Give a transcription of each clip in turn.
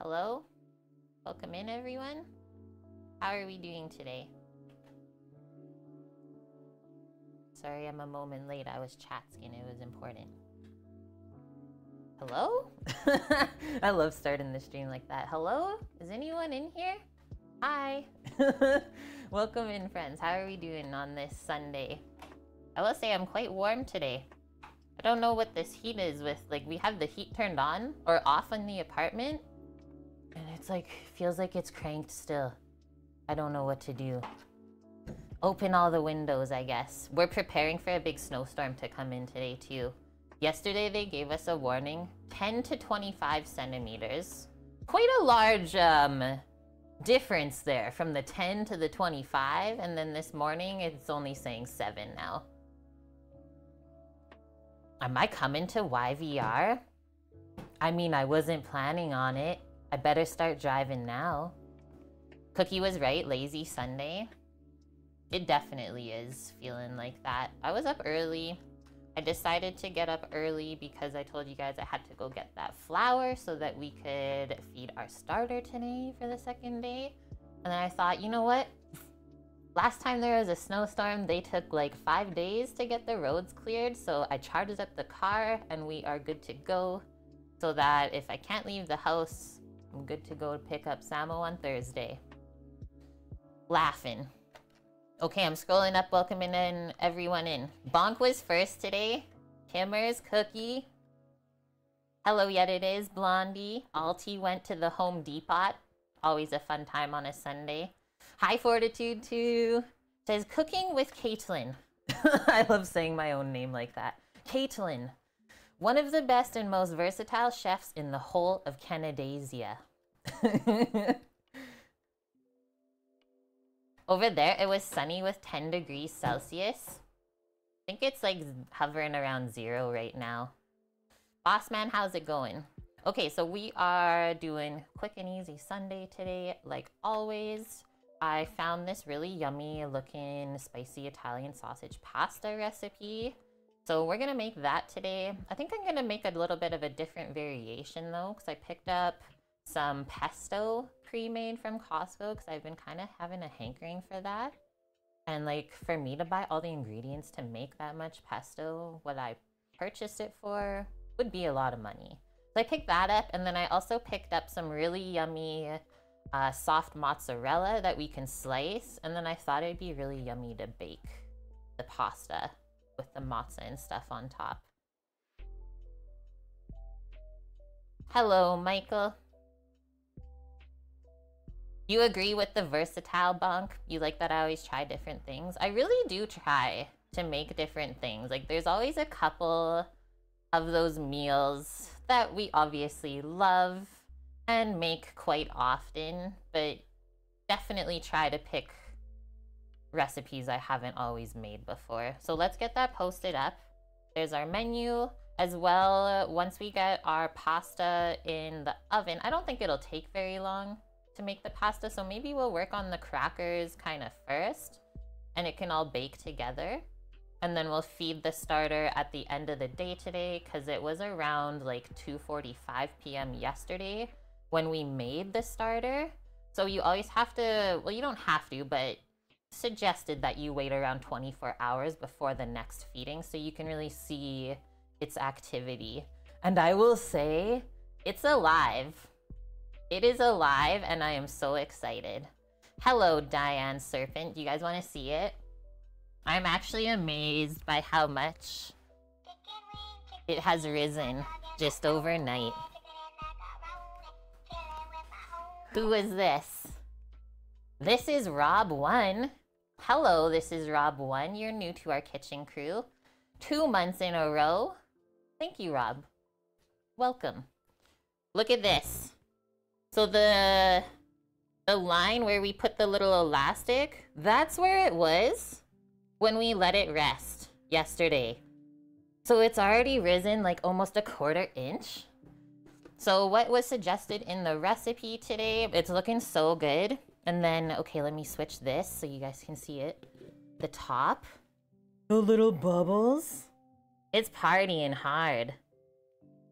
Hello? Welcome in, everyone. How are we doing today? Sorry, I'm a moment late. I was chatsking. It was important. Hello? I love starting the stream like that. Hello? Is anyone in here? Hi. Welcome in, friends. How are we doing on this Sunday? I will say I'm quite warm today. I don't know what this heat is with, like, we have the heat turned on or off in the apartment. It's like, feels like it's cranked still. I don't know what to do. Open all the windows, I guess. We're preparing for a big snowstorm to come in today, too. Yesterday, they gave us a warning 10 to 25 centimeters. Quite a large um, difference there from the 10 to the 25. And then this morning, it's only saying 7 now. Am I coming to YVR? I mean, I wasn't planning on it. I better start driving now. Cookie was right, lazy Sunday. It definitely is feeling like that. I was up early. I decided to get up early because I told you guys I had to go get that flour so that we could feed our starter today for the second day. And then I thought, you know what? Last time there was a snowstorm, they took like five days to get the roads cleared. So I charged up the car and we are good to go so that if I can't leave the house, I'm good to go to pick up Samo on Thursday. Laughing. Okay, I'm scrolling up, welcoming in everyone in. Bonk was first today. Timmers, Cookie. Hello, yet it is Blondie. Alti went to the Home Depot. Always a fun time on a Sunday. High Fortitude too. Says cooking with Kaitlin. I love saying my own name like that. Kaitlin. One of the best and most versatile chefs in the whole of Canadasia. Over there, it was sunny with 10 degrees Celsius. I think it's like hovering around zero right now. Boss man, how's it going? Okay, so we are doing quick and easy Sunday today, like always. I found this really yummy looking spicy Italian sausage pasta recipe. So we're gonna make that today. I think I'm gonna make a little bit of a different variation though, because I picked up some pesto pre-made from Costco because I've been kind of having a hankering for that. And like for me to buy all the ingredients to make that much pesto, what I purchased it for would be a lot of money. So I picked that up and then I also picked up some really yummy uh, soft mozzarella that we can slice. And then I thought it'd be really yummy to bake the pasta with the mozza and stuff on top. Hello, Michael. You agree with the versatile bunk? You like that I always try different things? I really do try to make different things. Like there's always a couple of those meals that we obviously love and make quite often, but definitely try to pick recipes I haven't always made before. So let's get that posted up. There's our menu as well. Once we get our pasta in the oven, I don't think it'll take very long to make the pasta. So maybe we'll work on the crackers kind of first and it can all bake together. And then we'll feed the starter at the end of the day today because it was around like 2.45 p.m. yesterday when we made the starter. So you always have to, well, you don't have to, but suggested that you wait around 24 hours before the next feeding so you can really see its activity. And I will say, it's alive. It is alive and I am so excited. Hello, Diane Serpent. Do you guys want to see it? I'm actually amazed by how much it has risen just overnight. Who is this? This is Rob1. Hello, this is Rob1. You're new to our kitchen crew. Two months in a row. Thank you, Rob. Welcome. Look at this. So the the line where we put the little elastic, that's where it was when we let it rest yesterday. So it's already risen like almost a quarter inch. So what was suggested in the recipe today, it's looking so good. And then, okay, let me switch this so you guys can see it. The top. The little bubbles. It's partying hard.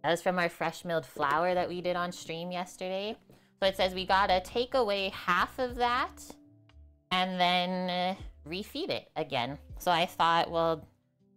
That was from our fresh milled flour that we did on stream yesterday. So it says we gotta take away half of that and then uh, refeed it again. So I thought, well,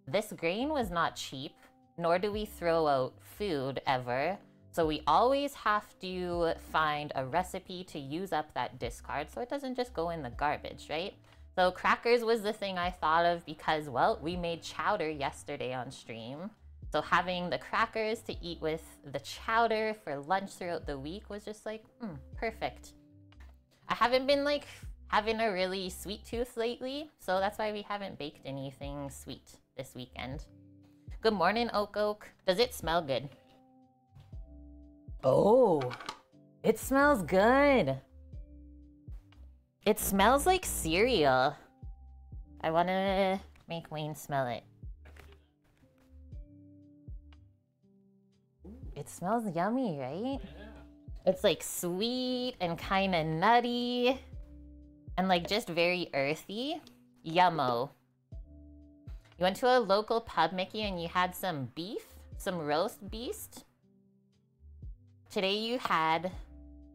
this grain was not cheap, nor do we throw out food ever. So we always have to find a recipe to use up that discard so it doesn't just go in the garbage, right? So crackers was the thing I thought of because, well, we made chowder yesterday on stream. So having the crackers to eat with the chowder for lunch throughout the week was just like, mm, perfect. I haven't been like having a really sweet tooth lately, so that's why we haven't baked anything sweet this weekend. Good morning, Oak Oak. Does it smell good? Oh, it smells good. It smells like cereal. I want to make Wayne smell it. It smells yummy, right? It's like sweet and kind of nutty and like just very earthy. Yummo. You went to a local pub, Mickey, and you had some beef, some roast beast. Today you had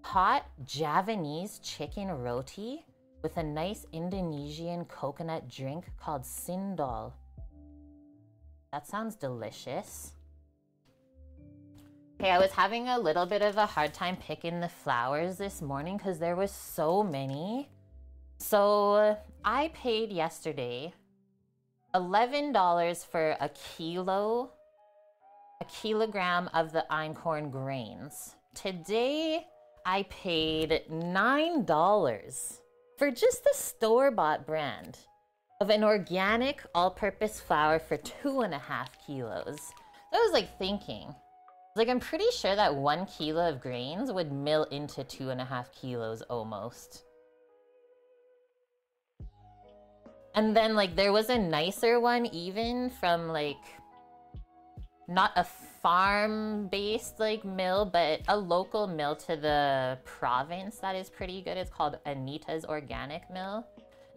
hot Javanese chicken roti with a nice Indonesian coconut drink called Cendol. That sounds delicious. Okay, I was having a little bit of a hard time picking the flowers this morning because there was so many. So I paid yesterday $11 for a kilo a kilogram of the einkorn grains. Today, I paid $9 for just the store-bought brand of an organic all-purpose flour for two and a half kilos. I was like thinking, like I'm pretty sure that one kilo of grains would mill into two and a half kilos almost. And then like there was a nicer one even from like not a farm-based like mill, but a local mill to the province that is pretty good. It's called Anita's Organic Mill.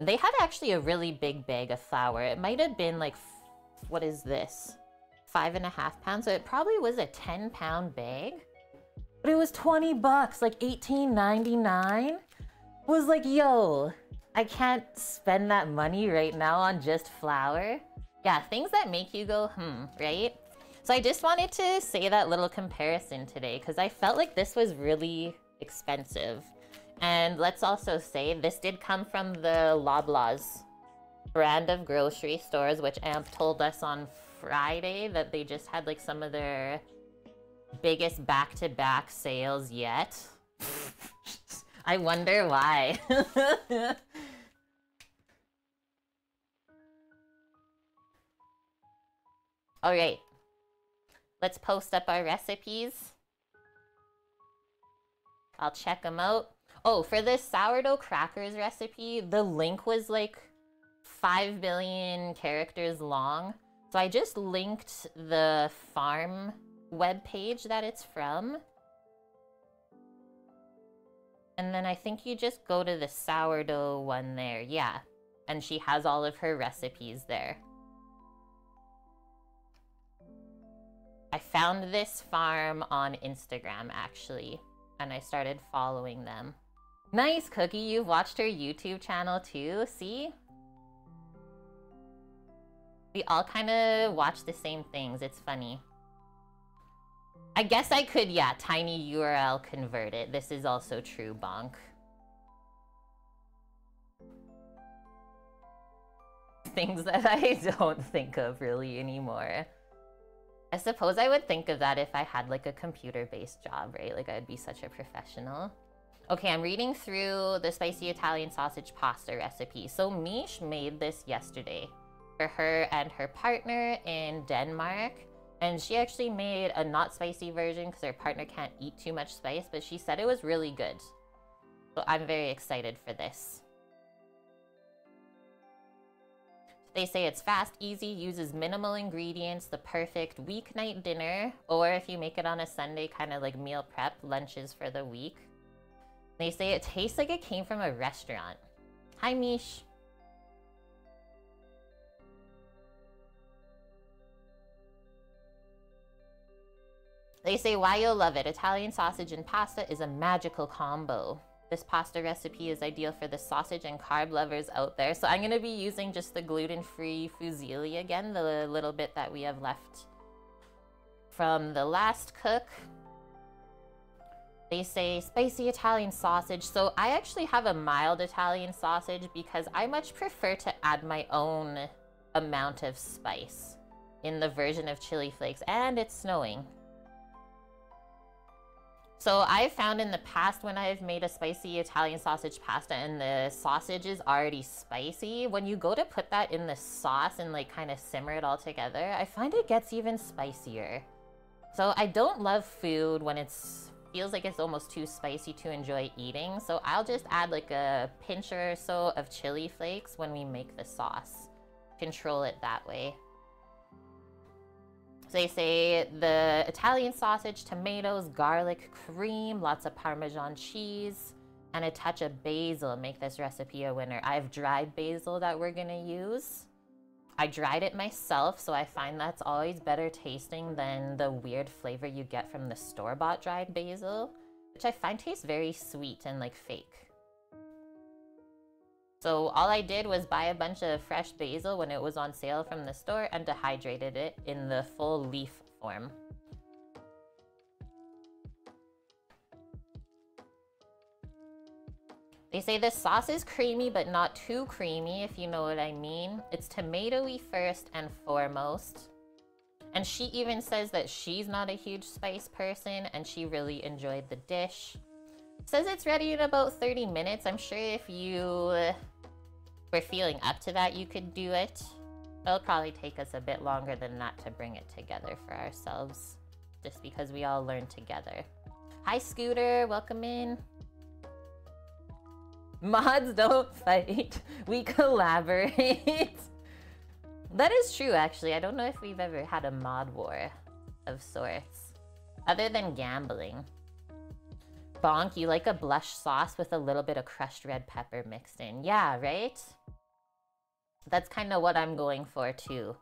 They had actually a really big bag of flour. It might have been like, what is this? Five and a half pounds. So it probably was a 10 pound bag. But it was 20 bucks, like 18.99. Was like, yo, I can't spend that money right now on just flour. Yeah, things that make you go, hmm, right? So I just wanted to say that little comparison today because I felt like this was really expensive. And let's also say this did come from the Loblaws brand of grocery stores, which Amp told us on Friday that they just had like some of their biggest back-to-back -back sales yet. I wonder why. All right, Let's post up our recipes. I'll check them out. Oh, for this sourdough crackers recipe, the link was like 5 billion characters long. So I just linked the farm web page that it's from. And then I think you just go to the sourdough one there. Yeah. And she has all of her recipes there. I found this farm on Instagram actually, and I started following them. Nice, Cookie. You've watched her YouTube channel too, see? We all kind of watch the same things. It's funny. I guess I could, yeah, tiny URL convert it. This is also true, Bonk. Things that I don't think of really anymore. I suppose I would think of that if I had like a computer-based job, right? Like I'd be such a professional. Okay, I'm reading through the spicy Italian sausage pasta recipe. So Mish made this yesterday for her and her partner in Denmark. And she actually made a not spicy version because her partner can't eat too much spice, but she said it was really good. So I'm very excited for this. They say it's fast, easy, uses minimal ingredients, the perfect weeknight dinner, or if you make it on a Sunday, kind of like meal prep, lunches for the week. They say it tastes like it came from a restaurant. Hi, Mish. They say why you'll love it. Italian sausage and pasta is a magical combo. This pasta recipe is ideal for the sausage and carb lovers out there. So I'm going to be using just the gluten-free fusilli again, the little bit that we have left from the last cook. They say spicy Italian sausage. So I actually have a mild Italian sausage because I much prefer to add my own amount of spice in the version of chili flakes. And it's snowing. So I've found in the past when I've made a spicy Italian sausage pasta and the sausage is already spicy, when you go to put that in the sauce and like kind of simmer it all together, I find it gets even spicier. So I don't love food when it feels like it's almost too spicy to enjoy eating. So I'll just add like a pinch or so of chili flakes when we make the sauce. Control it that way. They say the Italian sausage, tomatoes, garlic, cream, lots of Parmesan cheese, and a touch of basil make this recipe a winner. I have dried basil that we're gonna use. I dried it myself, so I find that's always better tasting than the weird flavor you get from the store-bought dried basil, which I find tastes very sweet and like fake. So all I did was buy a bunch of fresh basil when it was on sale from the store and dehydrated it in the full leaf form. They say the sauce is creamy but not too creamy, if you know what I mean. It's tomatoey first and foremost. And she even says that she's not a huge spice person and she really enjoyed the dish. Says it's ready in about 30 minutes. I'm sure if you were feeling up to that, you could do it. It'll probably take us a bit longer than that to bring it together for ourselves. Just because we all learn together. Hi, Scooter. Welcome in. Mods don't fight. We collaborate. that is true, actually. I don't know if we've ever had a mod war of sorts. Other than gambling. Bonk, you like a blush sauce with a little bit of crushed red pepper mixed in. Yeah, right? That's kind of what I'm going for too.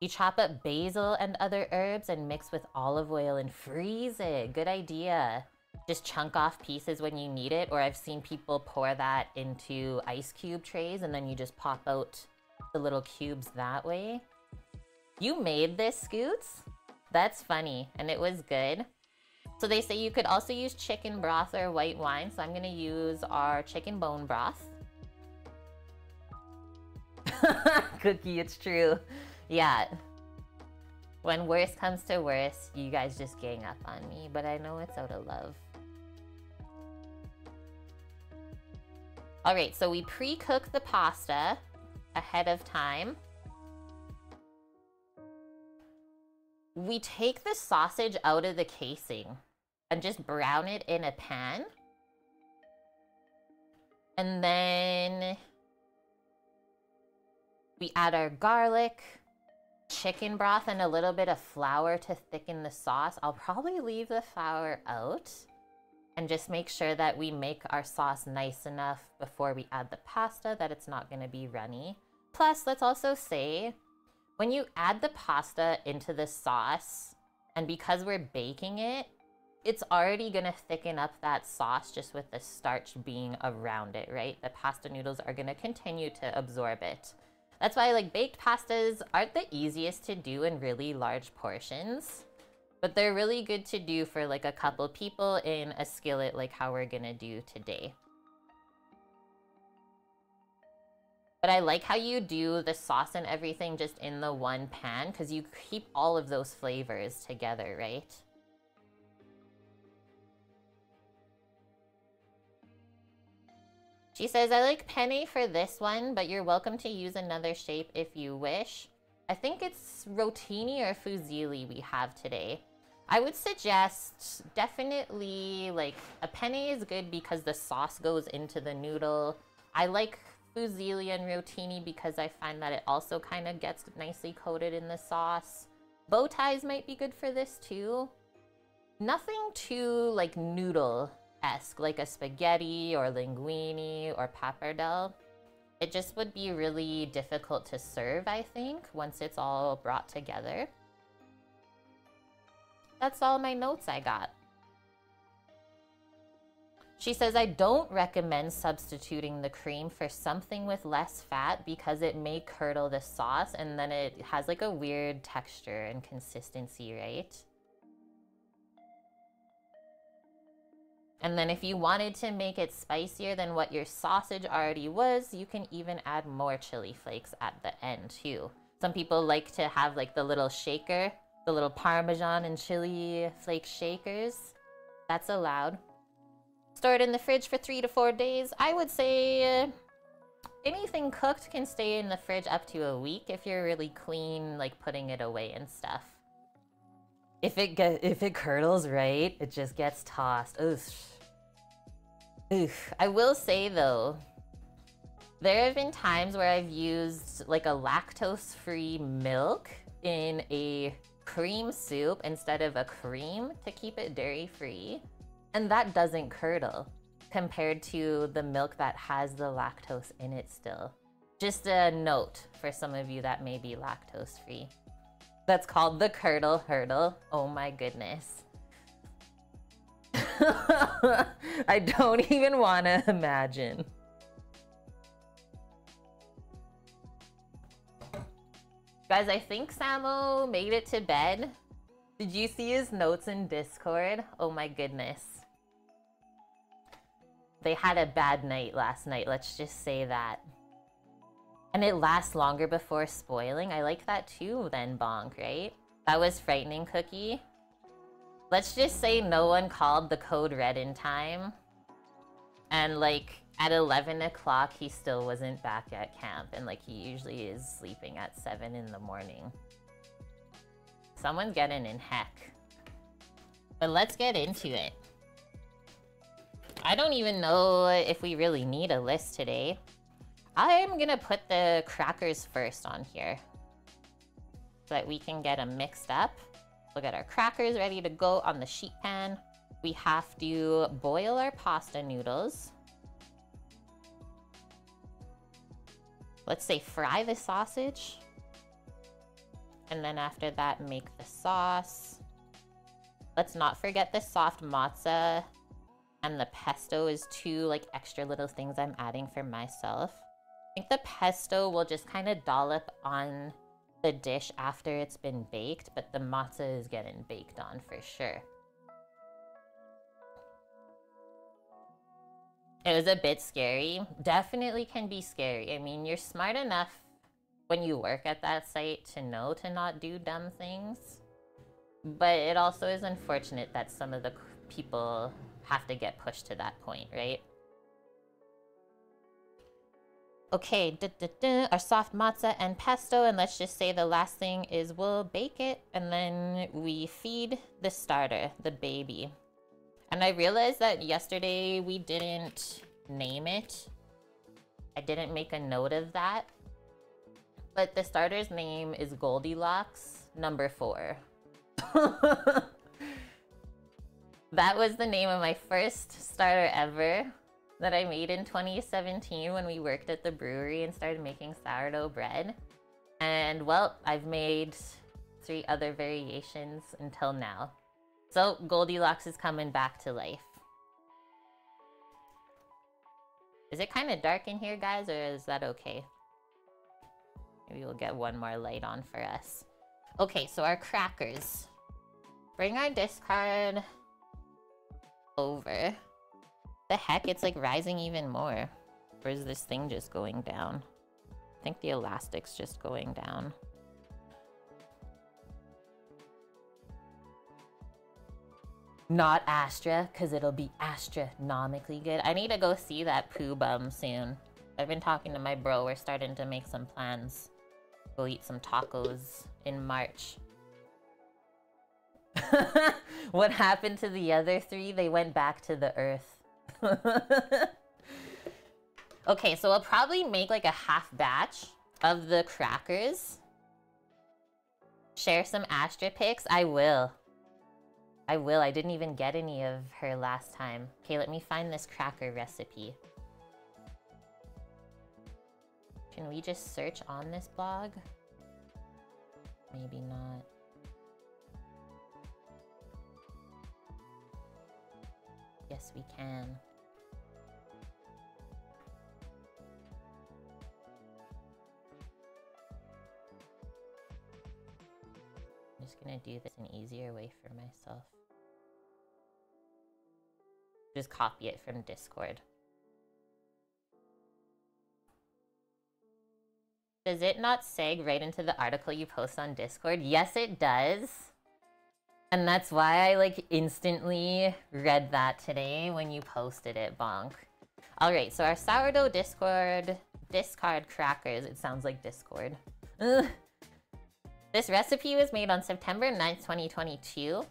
You chop up basil and other herbs and mix with olive oil and freeze it. Good idea. Just chunk off pieces when you need it, or I've seen people pour that into ice cube trays and then you just pop out the little cubes that way. You made this, Scoots? That's funny, and it was good. So they say you could also use chicken broth or white wine. So I'm gonna use our chicken bone broth. Cookie, it's true. Yeah. When worst comes to worst, you guys just gang up on me, but I know it's out of love. All right, so we pre-cook the pasta ahead of time. We take the sausage out of the casing and just brown it in a pan. And then we add our garlic, chicken broth, and a little bit of flour to thicken the sauce. I'll probably leave the flour out and just make sure that we make our sauce nice enough before we add the pasta that it's not going to be runny. Plus, let's also say, when you add the pasta into the sauce, and because we're baking it, it's already gonna thicken up that sauce just with the starch being around it, right? The pasta noodles are gonna continue to absorb it. That's why like baked pastas aren't the easiest to do in really large portions, but they're really good to do for like a couple people in a skillet like how we're gonna do today. But I like how you do the sauce and everything just in the one pan because you keep all of those flavors together, right? She says, I like penne for this one, but you're welcome to use another shape if you wish. I think it's rotini or fusilli we have today. I would suggest definitely like a penne is good because the sauce goes into the noodle. I like fusilli and rotini because I find that it also kind of gets nicely coated in the sauce. Bow ties might be good for this too. Nothing too like noodle esque, like a spaghetti or linguine or pappardelle. It just would be really difficult to serve, I think, once it's all brought together. That's all my notes I got. She says, I don't recommend substituting the cream for something with less fat because it may curdle the sauce and then it has like a weird texture and consistency, right? And then if you wanted to make it spicier than what your sausage already was, you can even add more chili flakes at the end too. Some people like to have like the little shaker, the little Parmesan and chili flake shakers. That's allowed. Store it in the fridge for three to four days. I would say uh, anything cooked can stay in the fridge up to a week if you're really clean, like putting it away and stuff. If it get if it curdles right, it just gets tossed. Oof. Oof. I will say though, there have been times where I've used like a lactose-free milk in a cream soup instead of a cream to keep it dairy-free. And that doesn't curdle compared to the milk that has the lactose in it still. Just a note for some of you that may be lactose-free. That's called the curdle hurdle. Oh my goodness. I don't even want to imagine. Guys, I think Samo made it to bed. Did you see his notes in Discord? Oh my goodness. They had a bad night last night, let's just say that. And it lasts longer before spoiling. I like that too then, Bonk, right? That was frightening, Cookie. Let's just say no one called the code red in time. And like at 11 o'clock, he still wasn't back at camp. And like he usually is sleeping at 7 in the morning. Someone's getting in heck. But let's get into it. I don't even know if we really need a list today. I'm gonna put the crackers first on here so that we can get them mixed up. We'll get our crackers ready to go on the sheet pan. We have to boil our pasta noodles. Let's say fry the sausage. And then after that, make the sauce. Let's not forget the soft mozza and the pesto is two like extra little things I'm adding for myself. Think the pesto will just kind of dollop on the dish after it's been baked, but the mozza is getting baked on for sure. It was a bit scary. Definitely can be scary. I mean, you're smart enough when you work at that site to know to not do dumb things. But it also is unfortunate that some of the people have to get pushed to that point, right? Okay, da, da, da, our soft mozza and pesto, and let's just say the last thing is we'll bake it, and then we feed the starter, the baby. And I realized that yesterday we didn't name it. I didn't make a note of that. But the starter's name is Goldilocks number four. that was the name of my first starter ever that I made in 2017 when we worked at the brewery and started making sourdough bread. And well, I've made three other variations until now. So Goldilocks is coming back to life. Is it kind of dark in here, guys, or is that okay? Maybe we'll get one more light on for us. Okay, so our crackers. Bring our discard over. The heck? It's like rising even more. Or is this thing just going down? I think the elastic's just going down. Not Astra, because it'll be astronomically good. I need to go see that poo bum soon. I've been talking to my bro. We're starting to make some plans. Go eat some tacos in March. what happened to the other three? They went back to the earth. okay, so I'll probably make like a half batch of the crackers. Share some Astra pics? I will. I will. I didn't even get any of her last time. Okay, let me find this cracker recipe. Can we just search on this blog? Maybe not. Yes, we can. Just gonna do this an easier way for myself. Just copy it from Discord. Does it not seg right into the article you post on Discord? Yes, it does. And that's why I like instantly read that today when you posted it, Bonk. All right, so our sourdough Discord, discard crackers. It sounds like Discord. Ugh. This recipe was made on September 9th, 2022.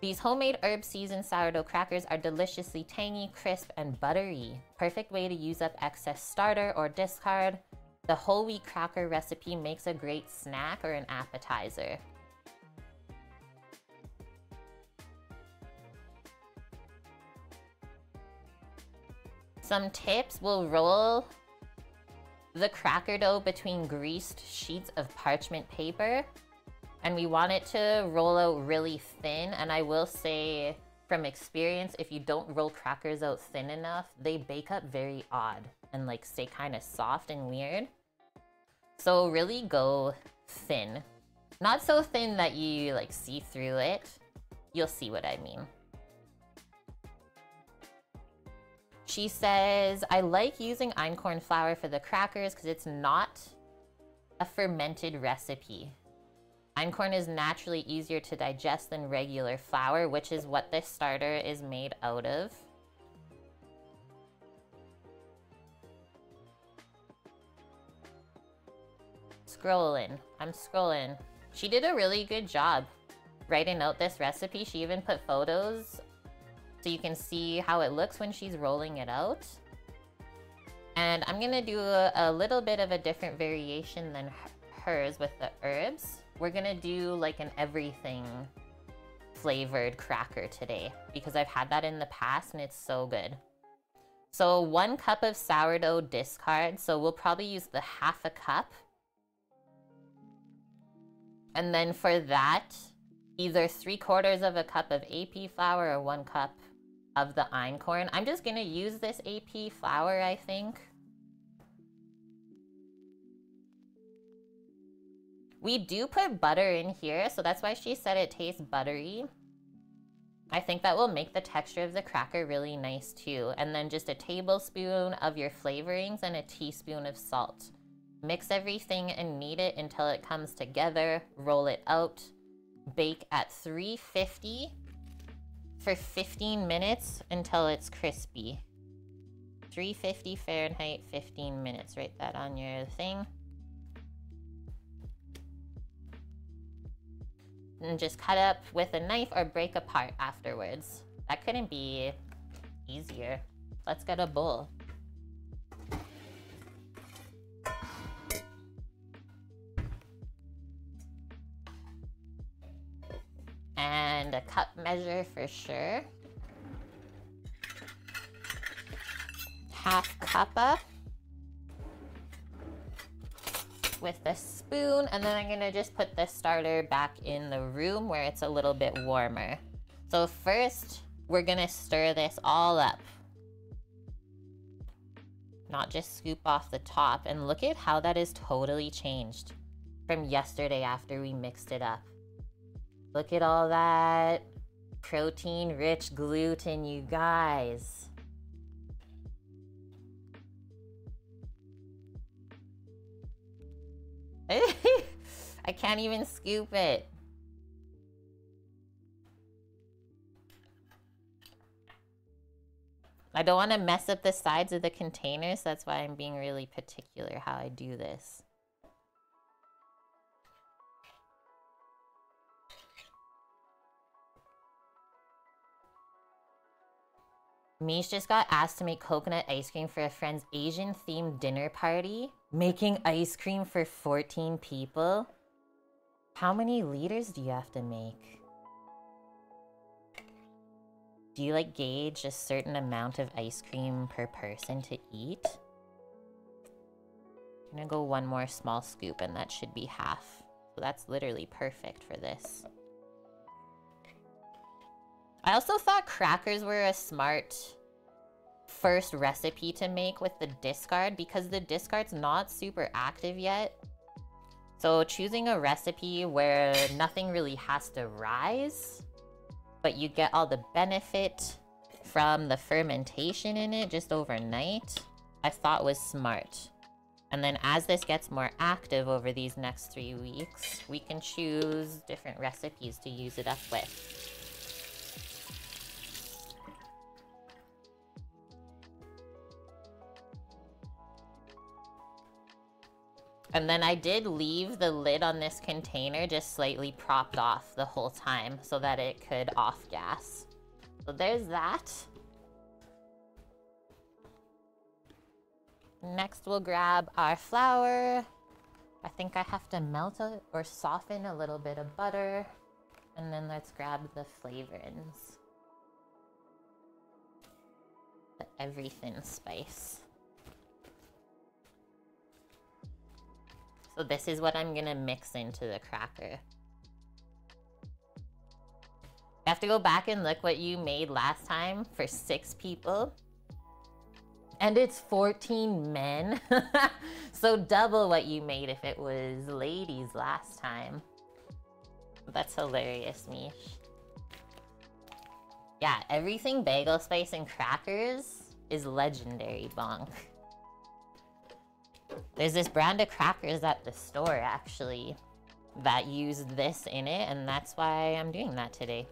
These homemade herb seasoned sourdough crackers are deliciously tangy, crisp, and buttery. Perfect way to use up excess starter or discard. The whole wheat cracker recipe makes a great snack or an appetizer. Some tips we'll roll the cracker dough between greased sheets of parchment paper. And we want it to roll out really thin. And I will say from experience, if you don't roll crackers out thin enough, they bake up very odd and like stay kind of soft and weird. So really go thin. Not so thin that you like see through it. You'll see what I mean. She says, I like using einkorn flour for the crackers because it's not a fermented recipe. Einkorn is naturally easier to digest than regular flour, which is what this starter is made out of. Scrolling. I'm scrolling. She did a really good job writing out this recipe. She even put photos so you can see how it looks when she's rolling it out. And I'm gonna do a, a little bit of a different variation than hers with the herbs. We're gonna do like an everything flavored cracker today because I've had that in the past and it's so good. So one cup of sourdough discard. So we'll probably use the half a cup. And then for that, either three quarters of a cup of AP flour or one cup of the einkorn. I'm just gonna use this AP flour, I think. We do put butter in here, so that's why she said it tastes buttery. I think that will make the texture of the cracker really nice too. And then just a tablespoon of your flavorings and a teaspoon of salt. Mix everything and knead it until it comes together. Roll it out. Bake at 350 for 15 minutes until it's crispy. 350 Fahrenheit, 15 minutes. Write that on your thing. And just cut up with a knife or break apart afterwards. That couldn't be easier. Let's get a bowl. And a cup measure for sure. Half cuppa with a spoon and then I'm gonna just put the starter back in the room where it's a little bit warmer. So first, we're gonna stir this all up. Not just scoop off the top. And look at how that is totally changed from yesterday after we mixed it up. Look at all that protein rich gluten, you guys. I can't even scoop it. I don't want to mess up the sides of the container, so that's why I'm being really particular how I do this. Mish just got asked to make coconut ice cream for a friend's Asian themed dinner party. Making ice cream for 14 people? How many liters do you have to make? Do you like gauge a certain amount of ice cream per person to eat? I'm gonna go one more small scoop and that should be half. So that's literally perfect for this. I also thought crackers were a smart first recipe to make with the discard because the discard's not super active yet. So choosing a recipe where nothing really has to rise, but you get all the benefit from the fermentation in it just overnight, I thought was smart. And then as this gets more active over these next three weeks, we can choose different recipes to use it up with. And then I did leave the lid on this container just slightly propped off the whole time so that it could off gas. So there's that. Next we'll grab our flour. I think I have to melt a, or soften a little bit of butter. And then let's grab the flavorings. The everything spice. So this is what I'm gonna mix into the cracker. You have to go back and look what you made last time for six people. And it's 14 men. so double what you made if it was ladies last time. That's hilarious, Mish. Yeah, everything bagel spice and crackers is legendary, Bonk. There's this brand of crackers at the store, actually, that use this in it, and that's why I'm doing that today.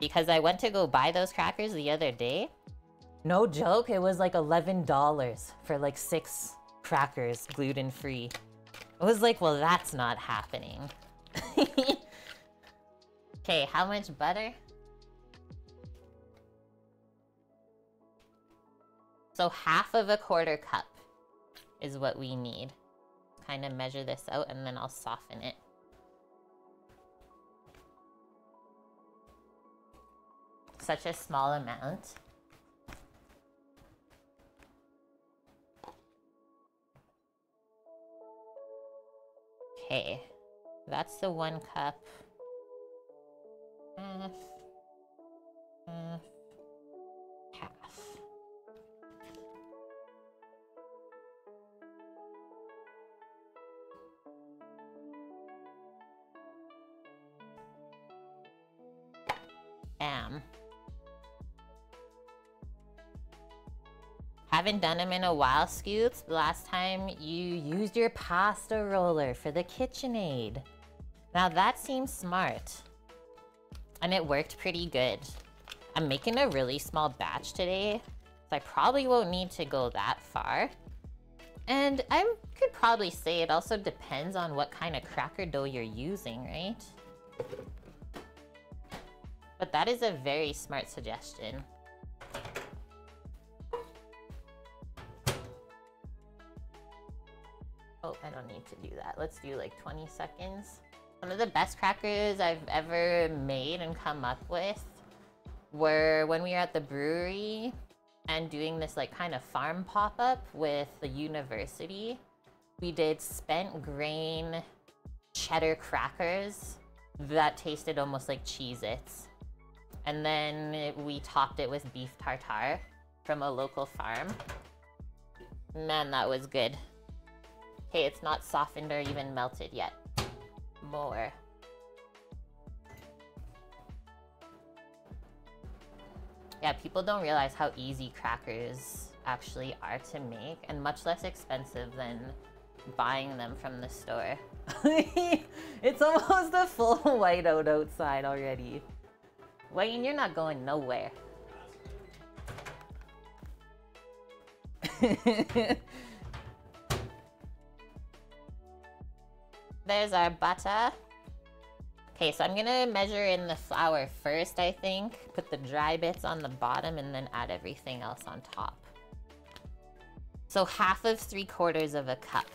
Because I went to go buy those crackers the other day. No joke, it was like $11 for like six crackers, gluten-free. I was like, well, that's not happening. okay, how much butter? So half of a quarter cup is what we need. Kind of measure this out and then I'll soften it. Such a small amount. Okay, that's the one cup. Half, half, am. Haven't done them in a while, Scoots. The last time you used your pasta roller for the KitchenAid. Now that seems smart. And it worked pretty good. I'm making a really small batch today, so I probably won't need to go that far. And I could probably say it also depends on what kind of cracker dough you're using, right? That is a very smart suggestion. Oh, I don't need to do that. Let's do like 20 seconds. One of the best crackers I've ever made and come up with were when we were at the brewery and doing this like kind of farm pop-up with the university. We did spent grain cheddar crackers that tasted almost like Cheez-Its. And then we topped it with beef tartare from a local farm. Man, that was good. Okay, it's not softened or even melted yet. More. Yeah, people don't realize how easy crackers actually are to make and much less expensive than buying them from the store. it's almost a full whiteout outside already. Wayne, you're not going nowhere. There's our butter. Okay, so I'm gonna measure in the flour first, I think. Put the dry bits on the bottom and then add everything else on top. So half of three quarters of a cup.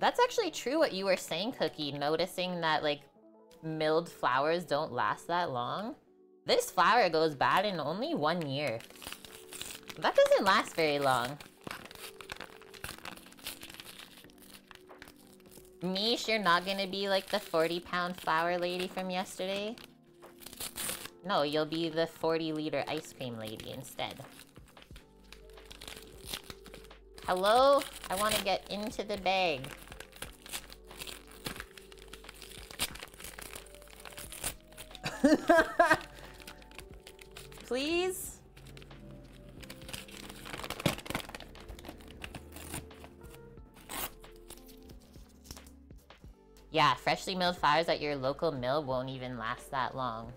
That's actually true what you were saying, Cookie, noticing that like milled flowers don't last that long. This flower goes bad in only one year. That doesn't last very long. Mish, you're not gonna be like the 40 pound flower lady from yesterday? No, you'll be the 40 liter ice cream lady instead. Hello? I want to get into the bag. Please? Yeah, freshly milled flours at your local mill won't even last that long.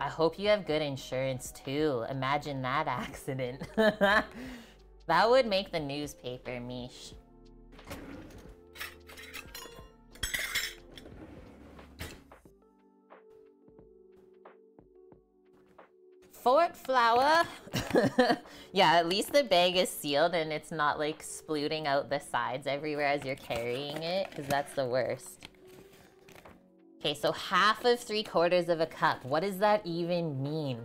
I hope you have good insurance too. Imagine that accident. that would make the newspaper, Mish. Fort flour. yeah, at least the bag is sealed and it's not like splooting out the sides everywhere as you're carrying it, because that's the worst. Okay, so half of three quarters of a cup. What does that even mean?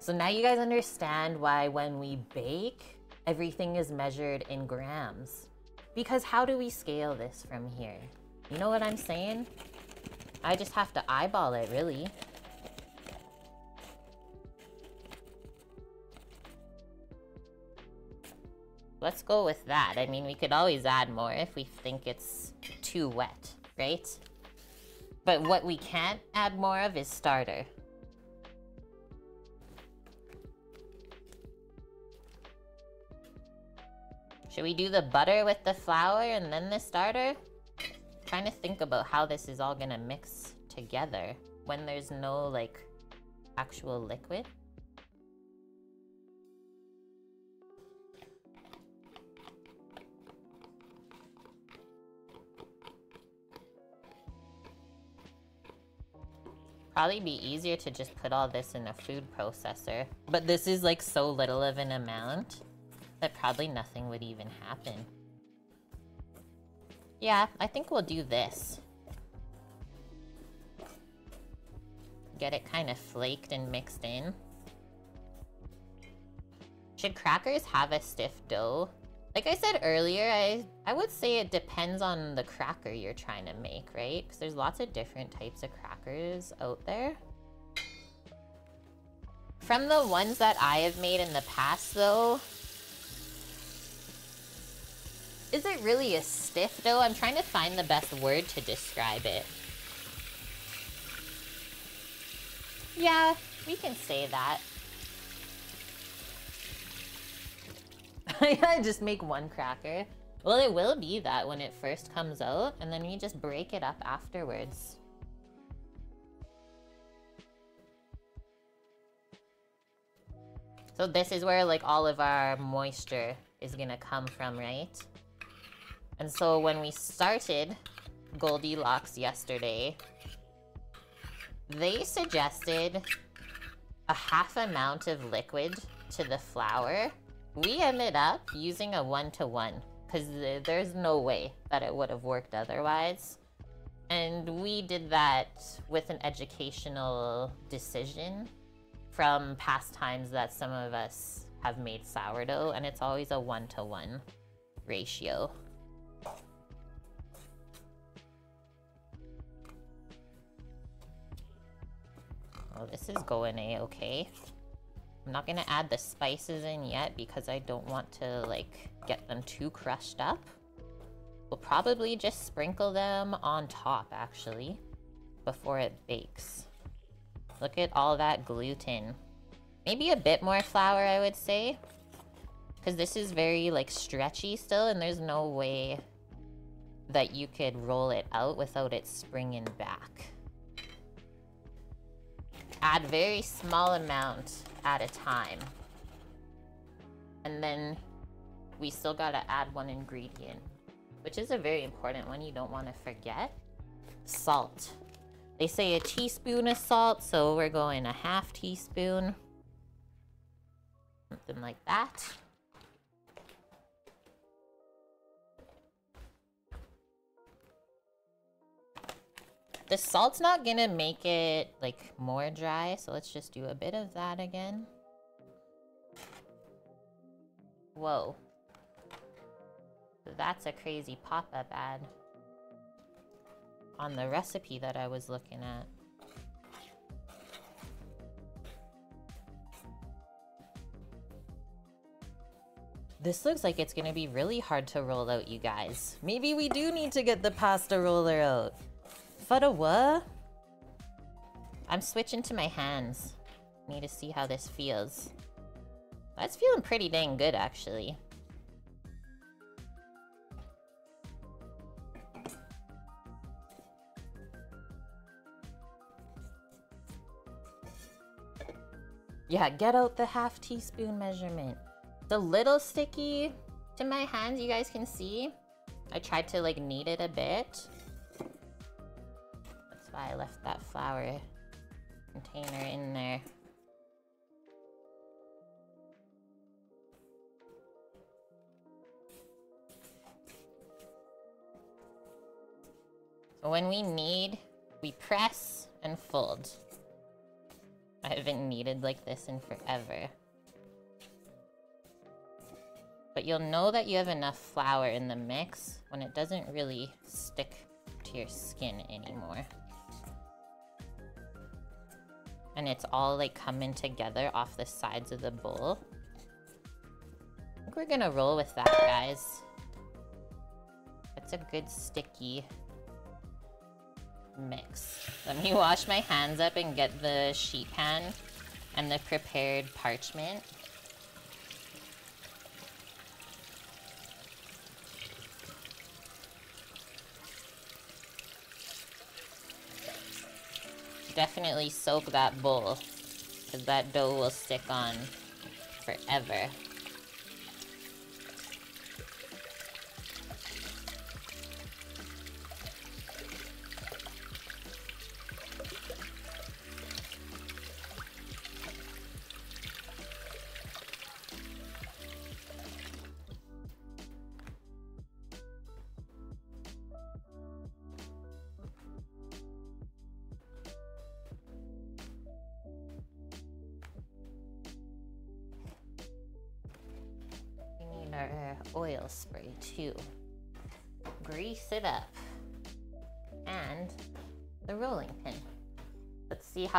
So now you guys understand why when we bake, everything is measured in grams. Because how do we scale this from here? You know what I'm saying? I just have to eyeball it, really. Let's go with that. I mean, we could always add more if we think it's too wet, right? But what we can't add more of is starter. Should we do the butter with the flour and then the starter? I'm trying to think about how this is all gonna mix together when there's no like actual liquid. Probably be easier to just put all this in a food processor. But this is like so little of an amount that probably nothing would even happen. Yeah, I think we'll do this. Get it kind of flaked and mixed in. Should crackers have a stiff dough? Like I said earlier, I, I would say it depends on the cracker you're trying to make, right? Because there's lots of different types of crackers out there. From the ones that I have made in the past, though, is it really a stiff dough? I'm trying to find the best word to describe it. Yeah, we can say that. I just make one cracker. Well, it will be that when it first comes out, and then you just break it up afterwards. So this is where like all of our moisture is gonna come from, right? And so when we started Goldilocks yesterday, they suggested a half amount of liquid to the flour we ended up using a one-to-one because there's no way that it would have worked otherwise. And we did that with an educational decision from past times that some of us have made sourdough, and it's always a one-to-one -one ratio. Oh, this is going a-okay. I'm not gonna add the spices in yet because I don't want to like get them too crushed up. We'll probably just sprinkle them on top actually before it bakes. Look at all that gluten. Maybe a bit more flour I would say because this is very like stretchy still and there's no way that you could roll it out without it springing back. Add very small amount at a time. And then we still gotta add one ingredient, which is a very important one you don't want to forget. Salt. They say a teaspoon of salt, so we're going a half teaspoon. Something like that. The salt's not gonna make it, like, more dry, so let's just do a bit of that again. Whoa. That's a crazy pop-up ad. On the recipe that I was looking at. This looks like it's gonna be really hard to roll out, you guys. Maybe we do need to get the pasta roller out. Fudda what? I'm switching to my hands. Need to see how this feels. That's feeling pretty dang good, actually. Yeah, get out the half teaspoon measurement. The little sticky to my hands, you guys can see. I tried to like knead it a bit. Why I left that flour container in there. So when we knead, we press and fold. I haven't kneaded like this in forever. But you'll know that you have enough flour in the mix when it doesn't really stick to your skin anymore. And it's all like coming together off the sides of the bowl. I think we're gonna roll with that, guys. It's a good sticky mix. Let me wash my hands up and get the sheet pan and the prepared parchment. Definitely soak that bowl, because that dough will stick on forever.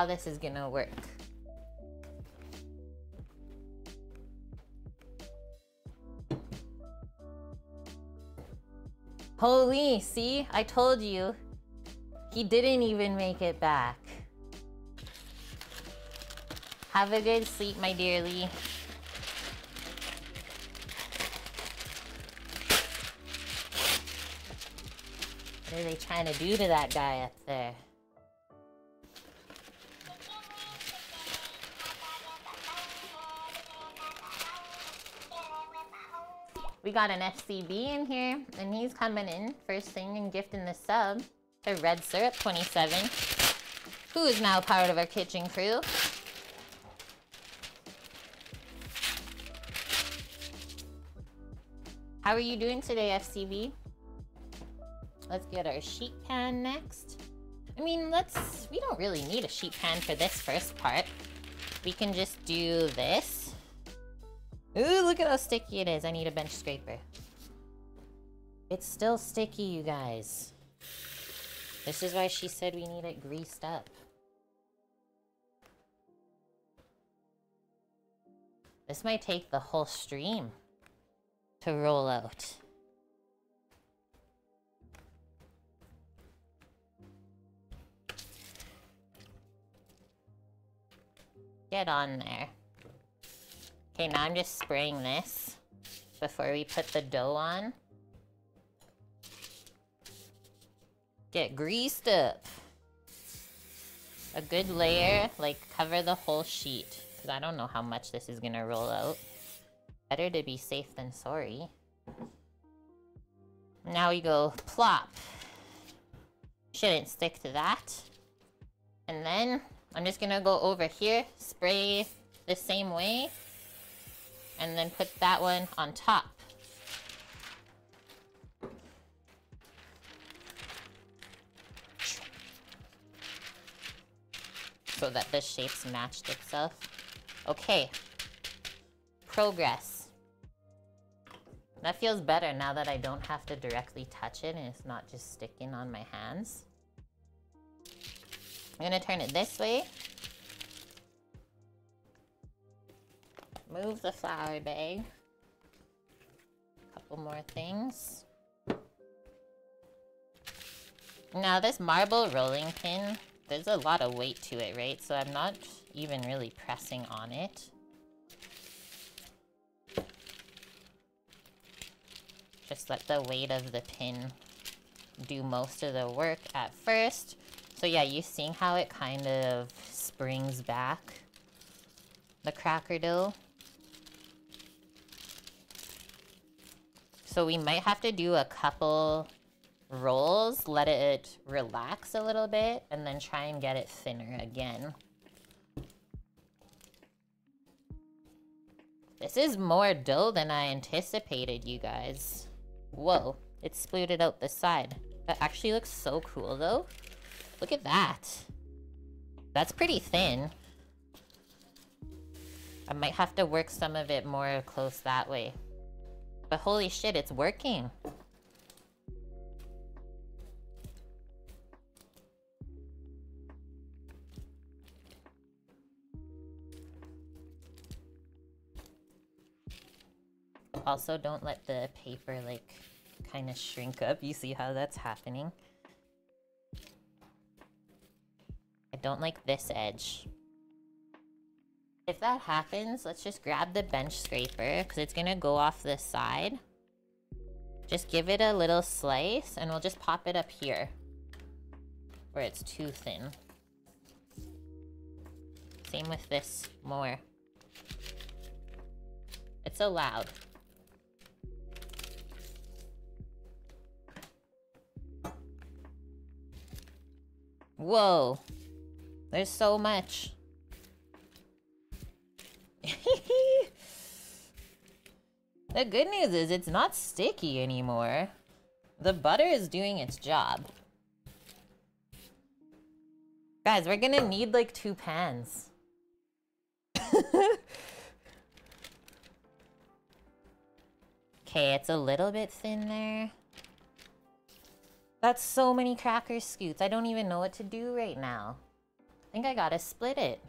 This is gonna work. Holy, see? I told you. He didn't even make it back. Have a good sleep, my dearly. What are they trying to do to that guy up there? We got an FCB in here, and he's coming in first thing and gifting the sub to Red Syrup 27, who is now part of our kitchen crew. How are you doing today, FCB? Let's get our sheet pan next. I mean, let's... We don't really need a sheet pan for this first part. We can just do this. Ooh, look at how sticky it is. I need a bench scraper. It's still sticky, you guys. This is why she said we need it greased up. This might take the whole stream to roll out. Get on there. Okay, now I'm just spraying this before we put the dough on. Get greased up. A good layer, like cover the whole sheet. Because I don't know how much this is gonna roll out. Better to be safe than sorry. Now we go plop. Shouldn't stick to that. And then I'm just gonna go over here, spray the same way, and then put that one on top. So that the shapes matched itself. Okay. Progress. That feels better now that I don't have to directly touch it and it's not just sticking on my hands. I'm gonna turn it this way. Move the flour bag. Couple more things. Now this marble rolling pin, there's a lot of weight to it, right? So I'm not even really pressing on it. Just let the weight of the pin do most of the work at first. So yeah, you seeing how it kind of springs back the cracker dough? So we might have to do a couple rolls, let it relax a little bit, and then try and get it thinner again. This is more dough than I anticipated, you guys. Whoa, it spluted out the side. That actually looks so cool, though. Look at that. That's pretty thin. I might have to work some of it more close that way. But holy shit, it's working. Also, don't let the paper, like, kind of shrink up. You see how that's happening? I don't like this edge. If that happens, let's just grab the bench scraper, because it's going to go off this side. Just give it a little slice, and we'll just pop it up here. Where it's too thin. Same with this, more. It's allowed. Whoa. There's so much. the good news is it's not sticky anymore. The butter is doing its job. Guys, we're gonna need like two pans. okay, it's a little bit thin there. That's so many cracker scoots. I don't even know what to do right now. I think I gotta split it.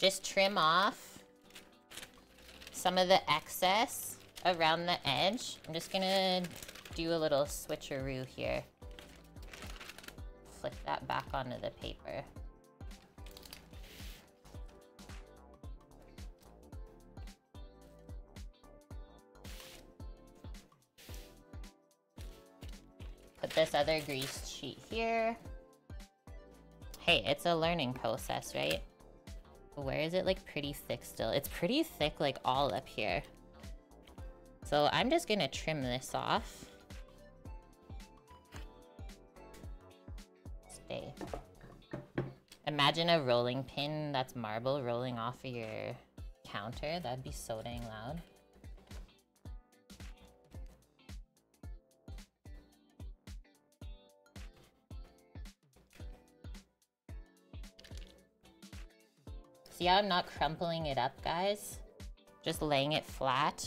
Just trim off some of the excess around the edge. I'm just gonna do a little switcheroo here flick that back onto the paper. Put this other greased sheet here. Hey, it's a learning process, right? Where is it like pretty thick still? It's pretty thick like all up here. So I'm just gonna trim this off. Stay. Imagine a rolling pin that's marble rolling off of your counter. That'd be so dang loud. See how I'm not crumpling it up, guys? Just laying it flat.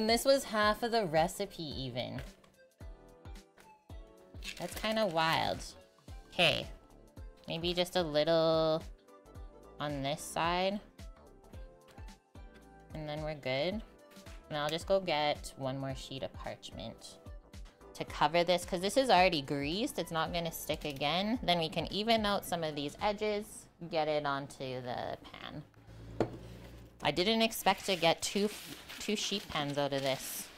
And this was half of the recipe even. That's kind of wild. Okay. Maybe just a little on this side. And then we're good. And I'll just go get one more sheet of parchment to cover this because this is already greased. It's not going to stick again. Then we can even out some of these edges, get it onto the pan. I didn't expect to get two two sheep pens out of this.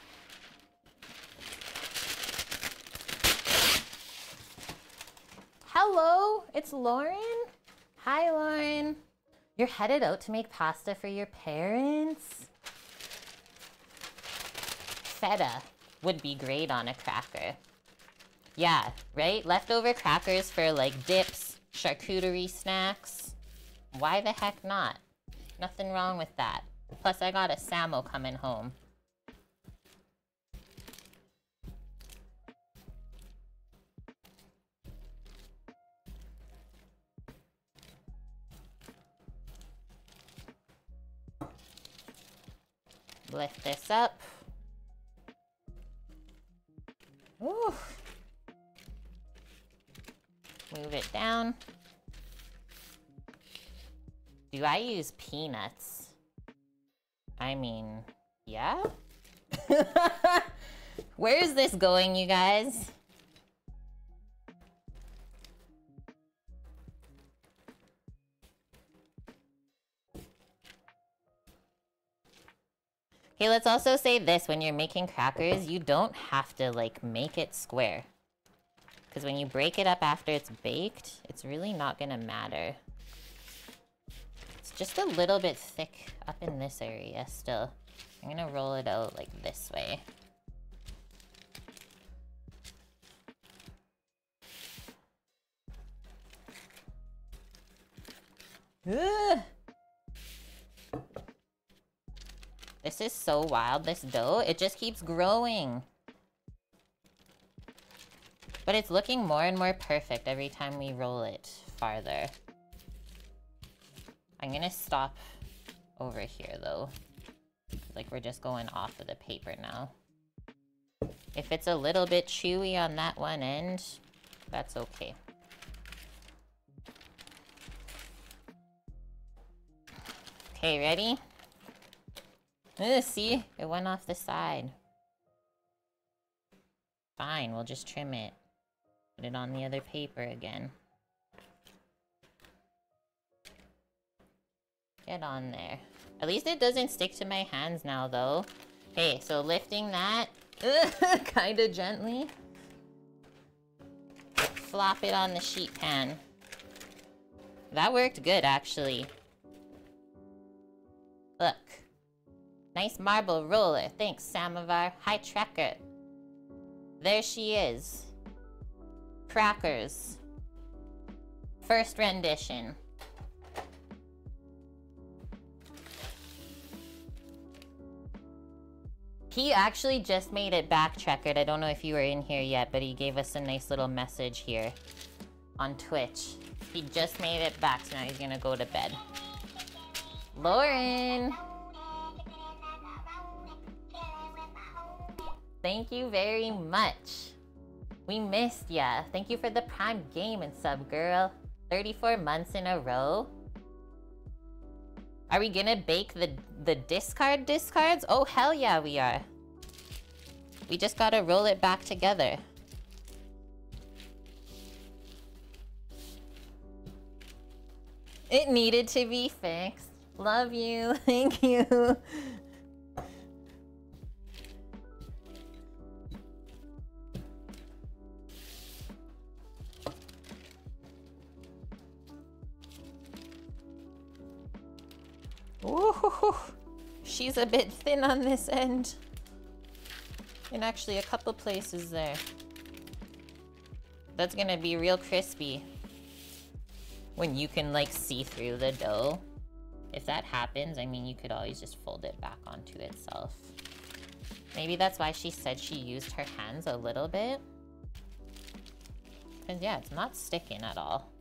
hello, it's Lauren. Hi, Lauren. You're headed out to make pasta for your parents? Feta would be great on a cracker. Yeah, right? Leftover crackers for like dips, charcuterie snacks. Why the heck not? Nothing wrong with that. Plus, I got a Samo coming home. Lift this up. Ooh. Move it down. Do I use peanuts? I mean, yeah? Where is this going, you guys? Okay, let's also say this. When you're making crackers, you don't have to, like, make it square. Because when you break it up after it's baked, it's really not gonna matter. Just a little bit thick up in this area still. I'm gonna roll it out like this way. Ugh. This is so wild, this dough. It just keeps growing. But it's looking more and more perfect every time we roll it farther. I'm gonna stop over here though. Like we're just going off of the paper now. If it's a little bit chewy on that one end, that's okay. Okay, ready? Ugh, see? It went off the side. Fine, we'll just trim it. Put it on the other paper again. Get on there. At least it doesn't stick to my hands now, though. Okay, so lifting that kind of gently. Flop it on the sheet pan. That worked good, actually. Look. Nice marble roller. Thanks, Samovar. Hi, Trekker. There she is. Crackers. First rendition. He actually just made it back, Trekker. I don't know if you were in here yet, but he gave us a nice little message here on Twitch. He just made it back, so now he's gonna go to bed. Lauren! Thank you very much. We missed ya. Thank you for the prime game and sub, girl. 34 months in a row. Are we gonna bake the, the discard discards? Oh, hell yeah, we are. We just gotta roll it back together. It needed to be fixed. Love you. Thank you. Ooh, she's a bit thin on this end. And actually a couple places there. That's gonna be real crispy. When you can like see through the dough. If that happens, I mean, you could always just fold it back onto itself. Maybe that's why she said she used her hands a little bit. Because yeah, it's not sticking at all.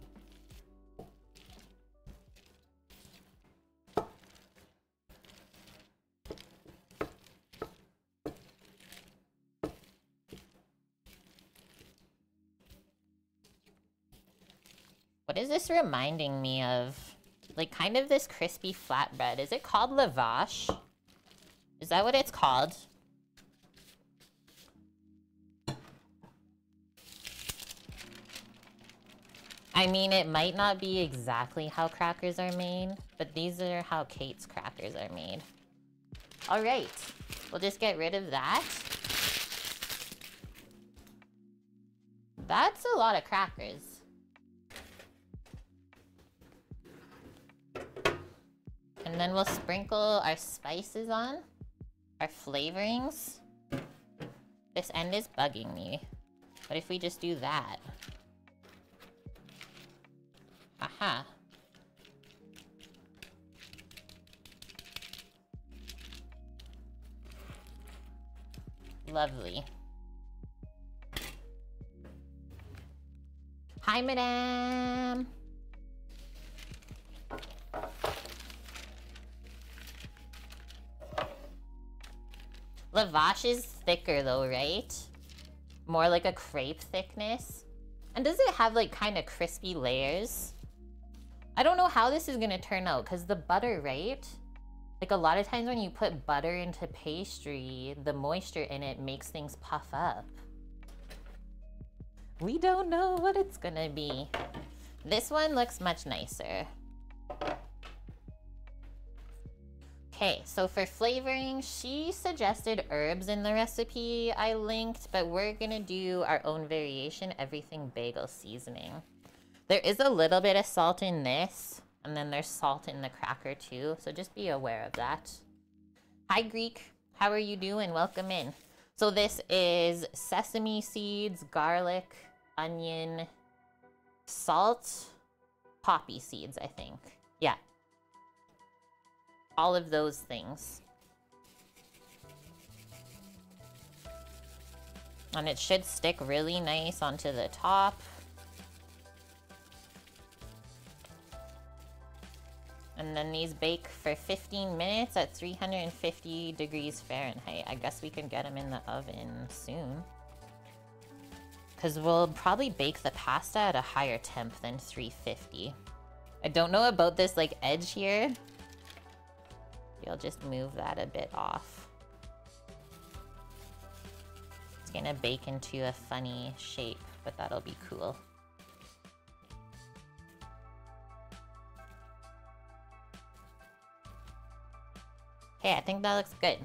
Is this reminding me of? Like, kind of this crispy flatbread. Is it called lavash? Is that what it's called? I mean, it might not be exactly how crackers are made, but these are how Kate's crackers are made. Alright, we'll just get rid of that. That's a lot of crackers. And then we'll sprinkle our spices on. Our flavorings. This end is bugging me. But if we just do that... Aha. Lovely. Hi, madame. Lavash is thicker though, right? More like a crepe thickness. And does it have like kind of crispy layers? I don't know how this is gonna turn out because the butter, right? Like a lot of times when you put butter into pastry, the moisture in it makes things puff up. We don't know what it's gonna be. This one looks much nicer. Okay, so for flavoring, she suggested herbs in the recipe I linked, but we're gonna do our own variation, everything bagel seasoning. There is a little bit of salt in this, and then there's salt in the cracker too, so just be aware of that. Hi Greek, how are you doing? Welcome in. So this is sesame seeds, garlic, onion, salt, poppy seeds, I think. All of those things. And it should stick really nice onto the top. And then these bake for 15 minutes at 350 degrees Fahrenheit. I guess we can get them in the oven soon. Because we'll probably bake the pasta at a higher temp than 350. I don't know about this like edge here. I'll just move that a bit off. It's gonna bake into a funny shape, but that'll be cool. Okay, I think that looks good.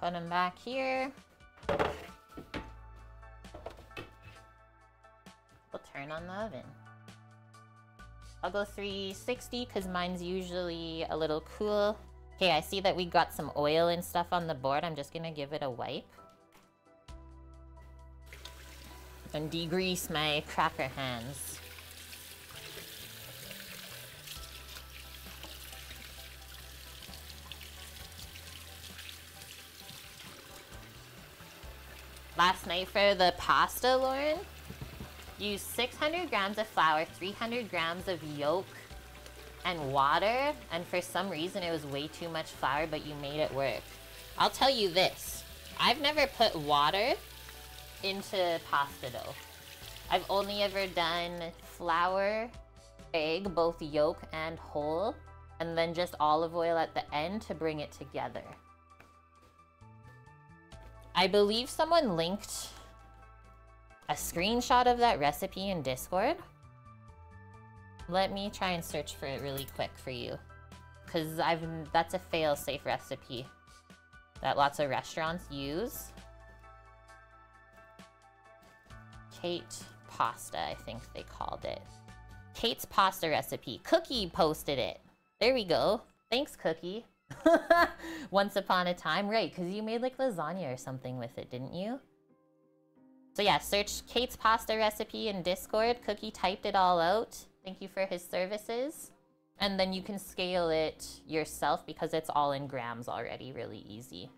Put them back here. We'll turn on the oven. I'll go 360 because mine's usually a little cool. Okay, I see that we got some oil and stuff on the board. I'm just gonna give it a wipe. And degrease my cracker hands. last night for the pasta, Lauren. Use 600 grams of flour, 300 grams of yolk, and water. And for some reason, it was way too much flour, but you made it work. I'll tell you this. I've never put water into pasta dough. I've only ever done flour, egg, both yolk and whole, and then just olive oil at the end to bring it together. I believe someone linked a screenshot of that recipe in Discord. Let me try and search for it really quick for you. Because I've that's a fail-safe recipe that lots of restaurants use. Kate Pasta, I think they called it. Kate's pasta recipe. Cookie posted it. There we go. Thanks, Cookie. Once upon a time, right, because you made like lasagna or something with it, didn't you? So yeah, search Kate's pasta recipe in Discord. Cookie typed it all out. Thank you for his services. And then you can scale it yourself because it's all in grams already, really easy.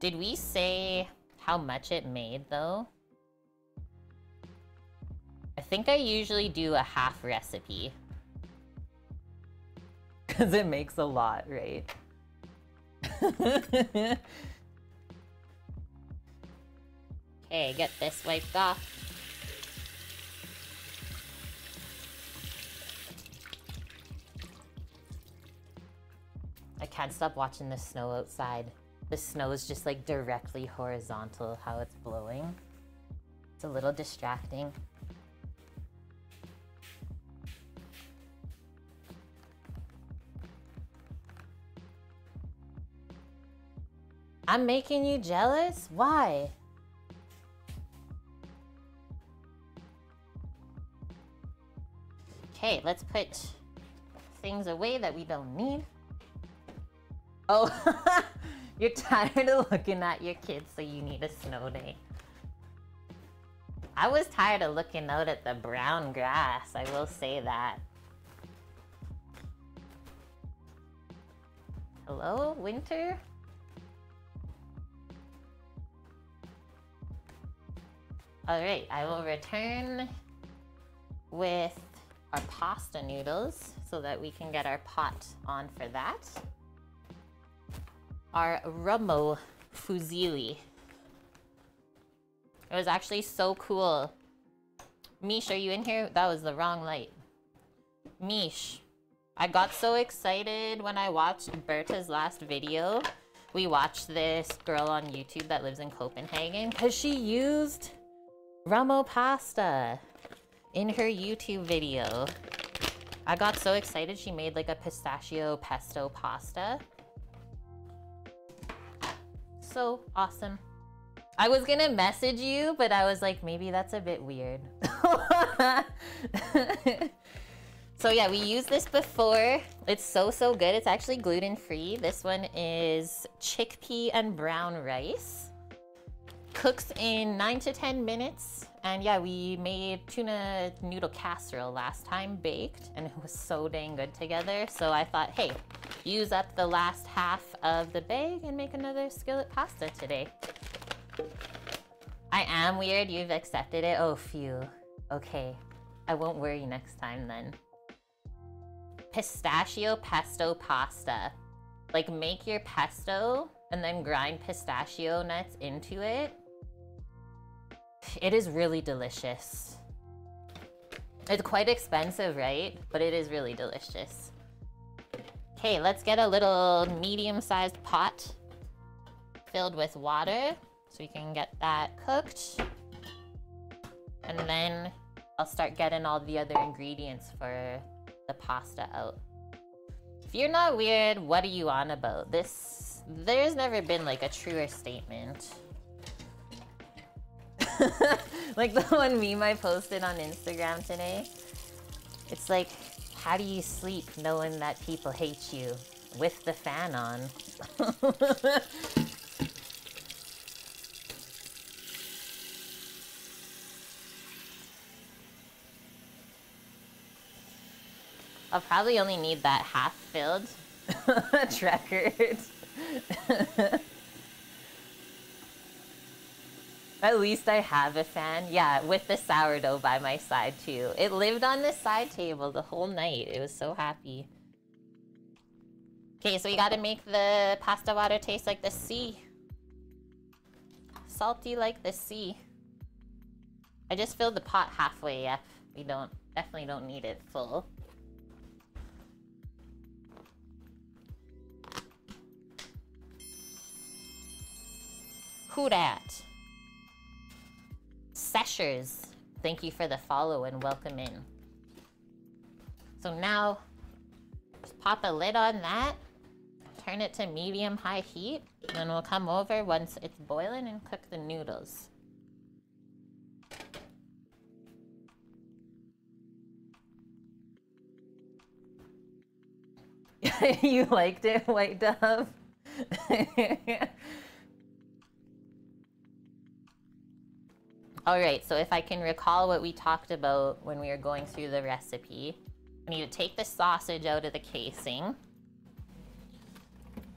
Did we say how much it made though? I think I usually do a half recipe. Because it makes a lot, right? okay, get this wiped off. I can't stop watching the snow outside. The snow is just like directly horizontal how it's blowing. It's a little distracting. I'm making you jealous? Why? Okay, let's put things away that we don't need. Oh, you're tired of looking at your kids, so you need a snow day. I was tired of looking out at the brown grass, I will say that. Hello, winter? Alright, I will return with our pasta noodles so that we can get our pot on for that. Our Rummo Fusilli. It was actually so cool. Mish, are you in here? That was the wrong light. Mish, I got so excited when I watched Berta's last video. We watched this girl on YouTube that lives in Copenhagen because she used Rummo pasta in her YouTube video. I got so excited she made like a pistachio pesto pasta. So awesome. I was gonna message you, but I was like, maybe that's a bit weird. so yeah, we used this before. It's so, so good. It's actually gluten-free. This one is chickpea and brown rice. Cooks in nine to 10 minutes. And yeah, we made tuna noodle casserole last time baked and it was so dang good together. So I thought, hey, use up the last half of the bag and make another skillet pasta today. I am weird. You've accepted it. Oh, phew. Okay. I won't worry next time then. Pistachio pesto pasta. Like make your pesto and then grind pistachio nuts into it. It is really delicious. It's quite expensive, right? But it is really delicious. Okay, let's get a little medium-sized pot filled with water so we can get that cooked. And then I'll start getting all the other ingredients for the pasta out. If you're not weird, what are you on about? This, there's never been like a truer statement. like the one meme I posted on Instagram today. It's like, how do you sleep knowing that people hate you with the fan on? I'll probably only need that half filled track record. At least I have a fan. Yeah, with the sourdough by my side too. It lived on the side table the whole night. It was so happy. Okay, so we gotta make the pasta water taste like the sea. Salty like the sea. I just filled the pot halfway up. We don't, definitely don't need it full. Who dat? Seshers, thank you for the follow and welcome in. So now, just pop a lid on that, turn it to medium-high heat, and then we'll come over once it's boiling and cook the noodles. you liked it, White Dove? All right, so if I can recall what we talked about when we were going through the recipe, I need to take the sausage out of the casing.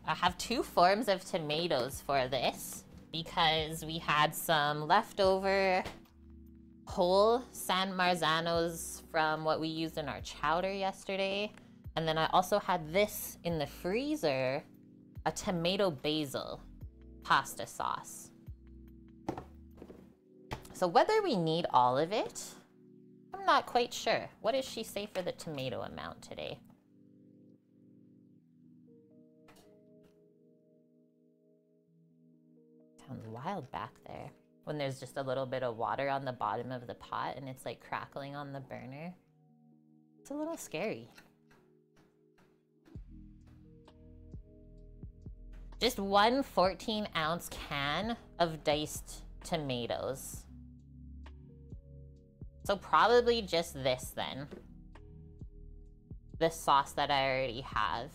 I have two forms of tomatoes for this because we had some leftover whole San Marzanos from what we used in our chowder yesterday. And then I also had this in the freezer, a tomato basil pasta sauce. So whether we need all of it, I'm not quite sure. What does she say for the tomato amount today? Sounds wild back there. When there's just a little bit of water on the bottom of the pot and it's like crackling on the burner. It's a little scary. Just one 14 ounce can of diced tomatoes. So probably just this then. the sauce that I already have.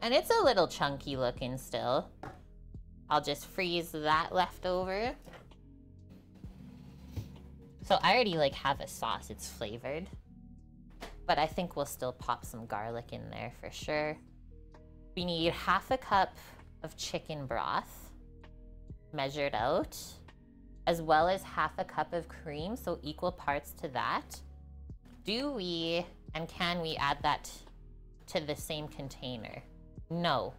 And it's a little chunky looking still. I'll just freeze that leftover. So I already like have a sauce, it's flavored. But I think we'll still pop some garlic in there for sure. We need half a cup of chicken broth, measured out, as well as half a cup of cream, so equal parts to that. Do we and can we add that to the same container? No,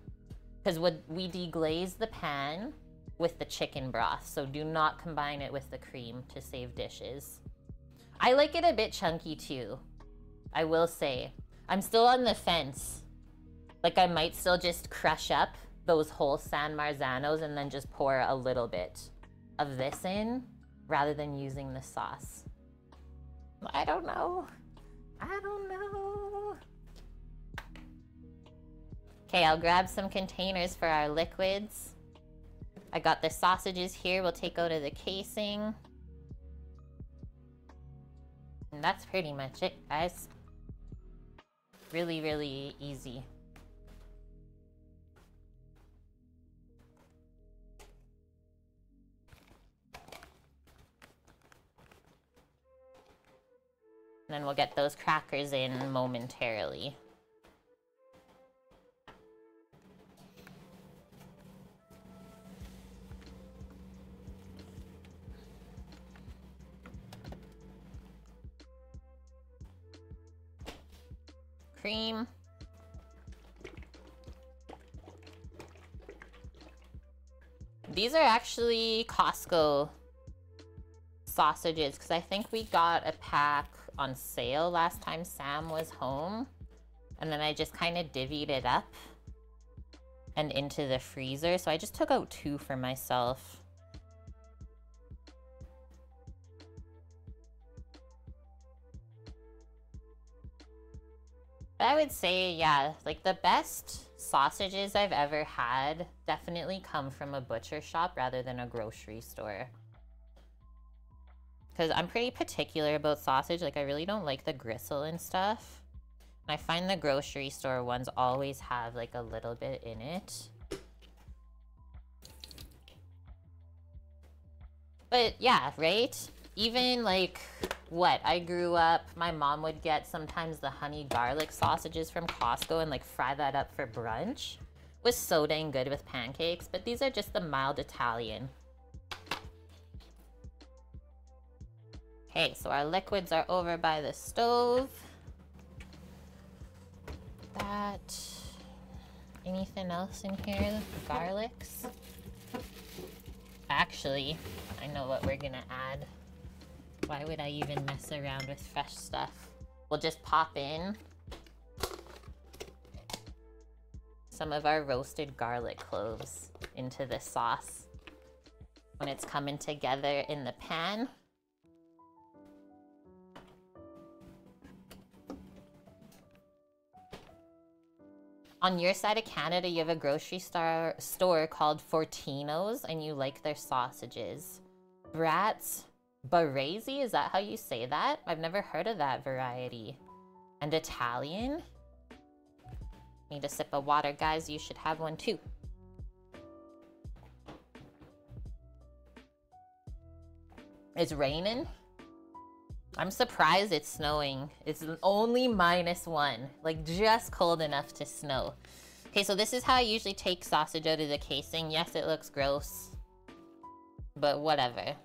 because we deglaze the pan with the chicken broth, so do not combine it with the cream to save dishes. I like it a bit chunky too, I will say. I'm still on the fence. Like I might still just crush up those whole San Marzanos and then just pour a little bit of this in rather than using the sauce. I don't know. I don't know. Okay, I'll grab some containers for our liquids. I got the sausages here. We'll take out of the casing. And that's pretty much it, guys. Really, really easy. And then we'll get those crackers in momentarily. Cream. These are actually Costco sausages because I think we got a pack on sale last time Sam was home. And then I just kind of divvied it up and into the freezer. So I just took out two for myself. I would say, yeah, like the best sausages I've ever had definitely come from a butcher shop rather than a grocery store. Because I'm pretty particular about sausage. Like, I really don't like the gristle and stuff. And I find the grocery store ones always have, like, a little bit in it. But, yeah, right? Even, like, what? I grew up, my mom would get sometimes the honey garlic sausages from Costco and, like, fry that up for brunch. was so dang good with pancakes. But these are just the mild Italian. Okay, so our liquids are over by the stove. That. Anything else in here? Garlics? Actually, I know what we're gonna add. Why would I even mess around with fresh stuff? We'll just pop in some of our roasted garlic cloves into the sauce when it's coming together in the pan. On your side of Canada, you have a grocery store store called Fortino's, and you like their sausages. Bratz Baresi, is that how you say that? I've never heard of that variety. And Italian? Need a sip of water, guys. You should have one too. It's raining. I'm surprised it's snowing. It's only minus one. Like, just cold enough to snow. Okay, so this is how I usually take sausage out of the casing. Yes, it looks gross. But whatever.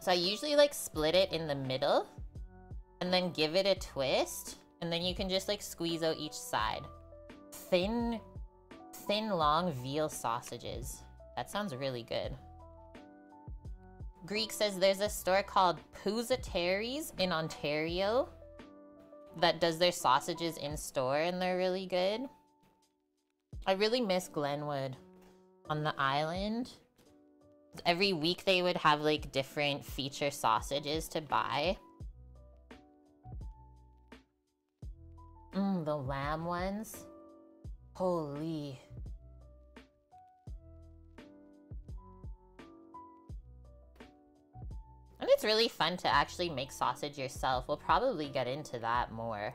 So I usually, like, split it in the middle. And then give it a twist. And then you can just, like, squeeze out each side. Thin, thin, long veal sausages. That sounds really good. Greek says there's a store called Pusateri's in Ontario that does their sausages in store and they're really good. I really miss Glenwood on the island. Every week they would have like different feature sausages to buy. Mmm, the lamb ones. Holy. And it's really fun to actually make sausage yourself. We'll probably get into that more.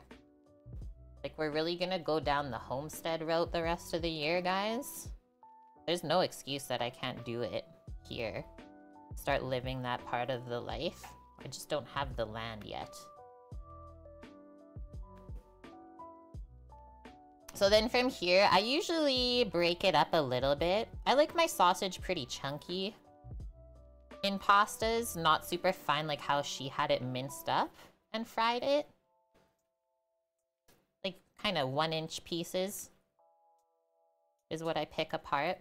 Like we're really gonna go down the homestead route the rest of the year, guys? There's no excuse that I can't do it here. Start living that part of the life. I just don't have the land yet. So then from here, I usually break it up a little bit. I like my sausage pretty chunky in pastas, not super fine like how she had it minced up and fried it. Like kind of one inch pieces is what I pick apart.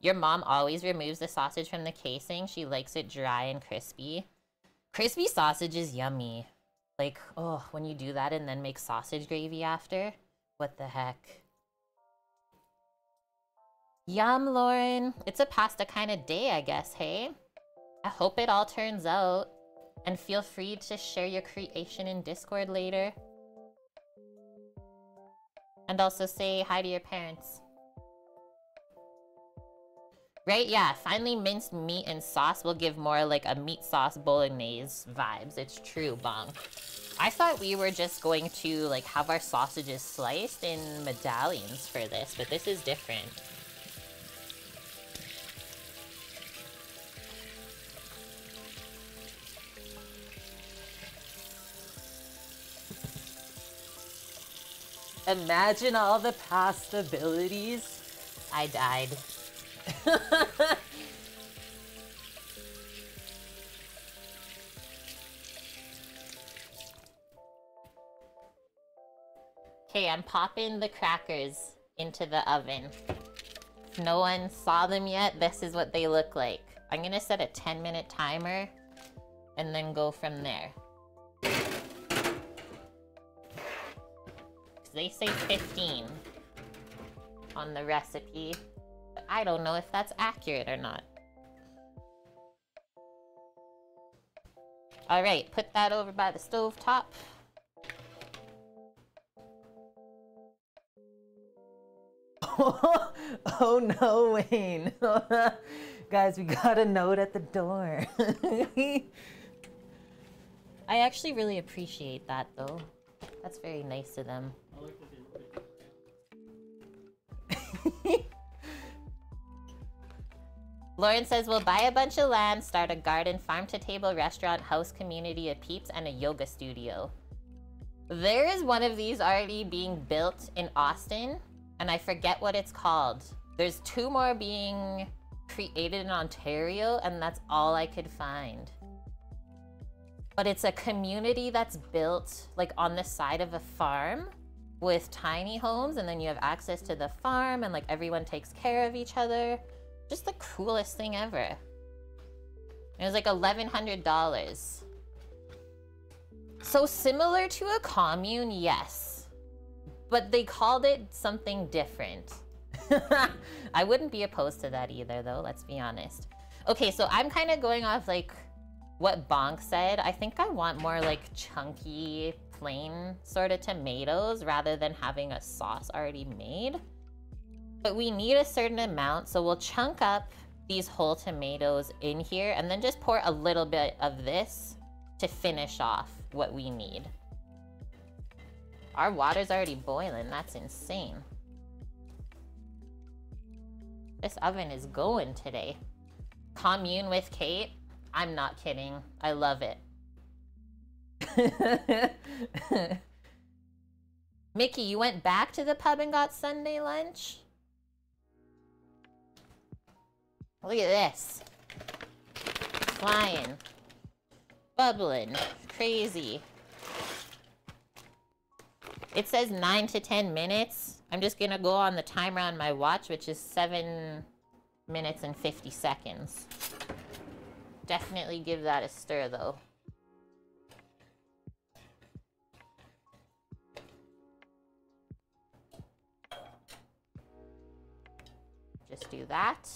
Your mom always removes the sausage from the casing. She likes it dry and crispy. Crispy sausage is yummy. Like, oh, when you do that and then make sausage gravy after? What the heck? Yum, Lauren. It's a pasta kind of day, I guess, hey? I hope it all turns out. And feel free to share your creation in Discord later. And also say hi to your parents. Right, yeah, finely minced meat and sauce will give more like a meat sauce bolognese vibes. It's true, Bong. I thought we were just going to like have our sausages sliced in medallions for this, but this is different. Imagine all the possibilities. I died. okay, I'm popping the crackers into the oven. No one saw them yet, this is what they look like. I'm gonna set a 10 minute timer and then go from there. They say 15 on the recipe. I don't know if that's accurate or not. Alright, put that over by the stove top. oh no, Wayne. Guys, we got a note at the door. I actually really appreciate that though. That's very nice of them. Lauren says, we'll buy a bunch of land, start a garden, farm-to-table restaurant, house community of peeps, and a yoga studio. There is one of these already being built in Austin, and I forget what it's called. There's two more being created in Ontario, and that's all I could find. But it's a community that's built like on the side of a farm with tiny homes, and then you have access to the farm, and like everyone takes care of each other. Just the coolest thing ever. It was like $1,100. So similar to a commune, yes. But they called it something different. I wouldn't be opposed to that either, though, let's be honest. Okay, so I'm kind of going off like what Bonk said. I think I want more like chunky, plain sort of tomatoes rather than having a sauce already made. But we need a certain amount, so we'll chunk up these whole tomatoes in here and then just pour a little bit of this to finish off what we need. Our water's already boiling, that's insane. This oven is going today. Commune with Kate? I'm not kidding. I love it. Mickey, you went back to the pub and got Sunday lunch? Look at this. Flying. Bubbling. Crazy. It says 9 to 10 minutes. I'm just gonna go on the timer on my watch, which is 7 minutes and 50 seconds. Definitely give that a stir, though. Just do that.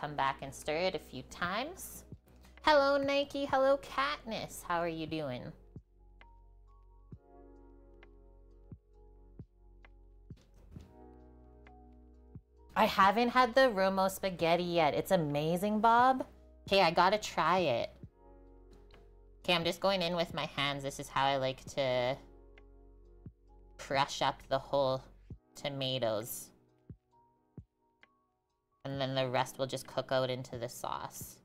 Come back and stir it a few times. Hello, Nike. Hello, Katniss. How are you doing? I haven't had the Romo spaghetti yet. It's amazing, Bob. Okay, I gotta try it. Okay, I'm just going in with my hands. This is how I like to crush up the whole tomatoes. And then the rest will just cook out into the sauce.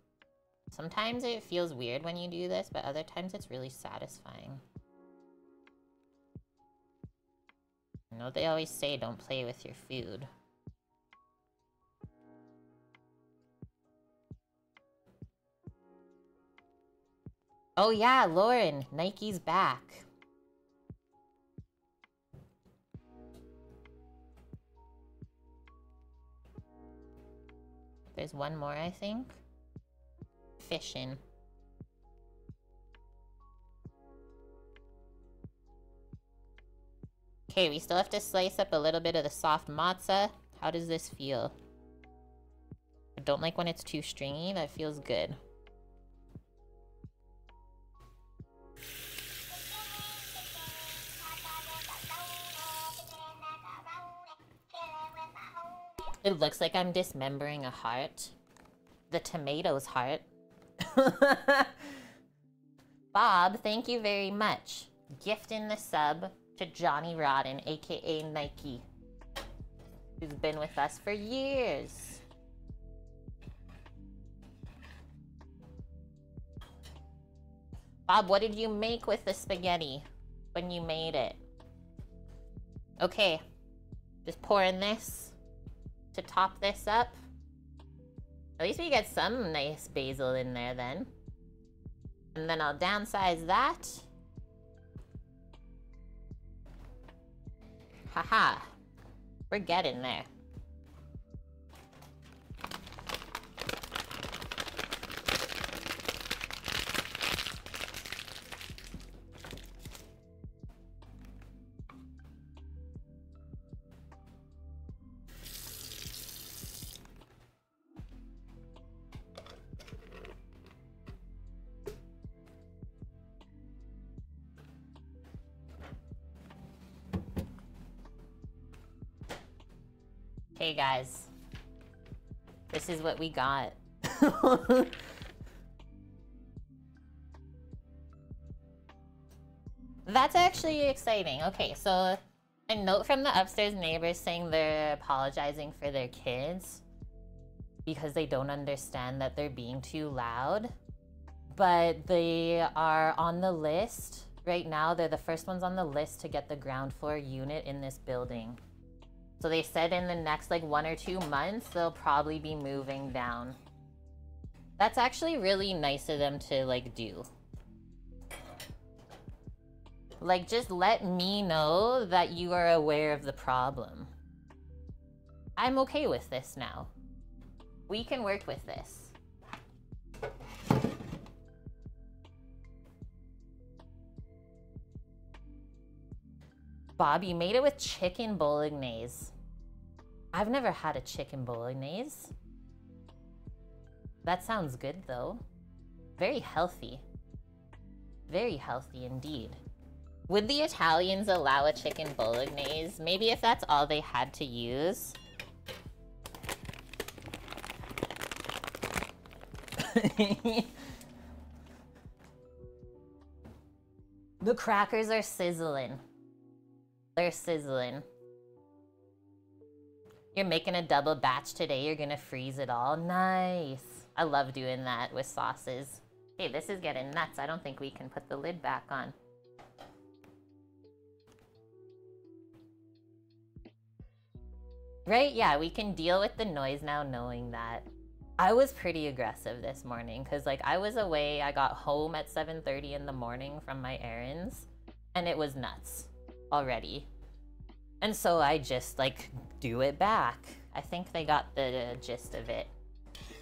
Sometimes it feels weird when you do this, but other times it's really satisfying. I know they always say don't play with your food. Oh yeah, Lauren, Nike's back. There's one more, I think. Fishing. Okay, we still have to slice up a little bit of the soft mozza. How does this feel? I don't like when it's too stringy. That feels good. It looks like I'm dismembering a heart. The tomato's heart. Bob, thank you very much. Gifting the sub to Johnny Rodden, aka Nike, who's been with us for years. Bob, what did you make with the spaghetti when you made it? Okay, just pouring this to top this up. At least we get some nice basil in there then. And then I'll downsize that. Haha. We're getting there. Guys. This is what we got. That's actually exciting. Okay, so a note from the upstairs neighbors saying they're apologizing for their kids because they don't understand that they're being too loud. But they are on the list right now. They're the first ones on the list to get the ground floor unit in this building. So they said in the next like one or two months, they'll probably be moving down. That's actually really nice of them to like do. Like just let me know that you are aware of the problem. I'm okay with this now. We can work with this. Bob, you made it with chicken bolognese. I've never had a chicken bolognese. That sounds good though. Very healthy. Very healthy indeed. Would the Italians allow a chicken bolognese? Maybe if that's all they had to use. the crackers are sizzling. They're sizzling. You're making a double batch today. You're gonna freeze it all. Nice. I love doing that with sauces. Hey, this is getting nuts. I don't think we can put the lid back on. Right? Yeah, we can deal with the noise now knowing that. I was pretty aggressive this morning because like I was away. I got home at 7.30 in the morning from my errands and it was nuts already. And so I just like do it back. I think they got the gist of it.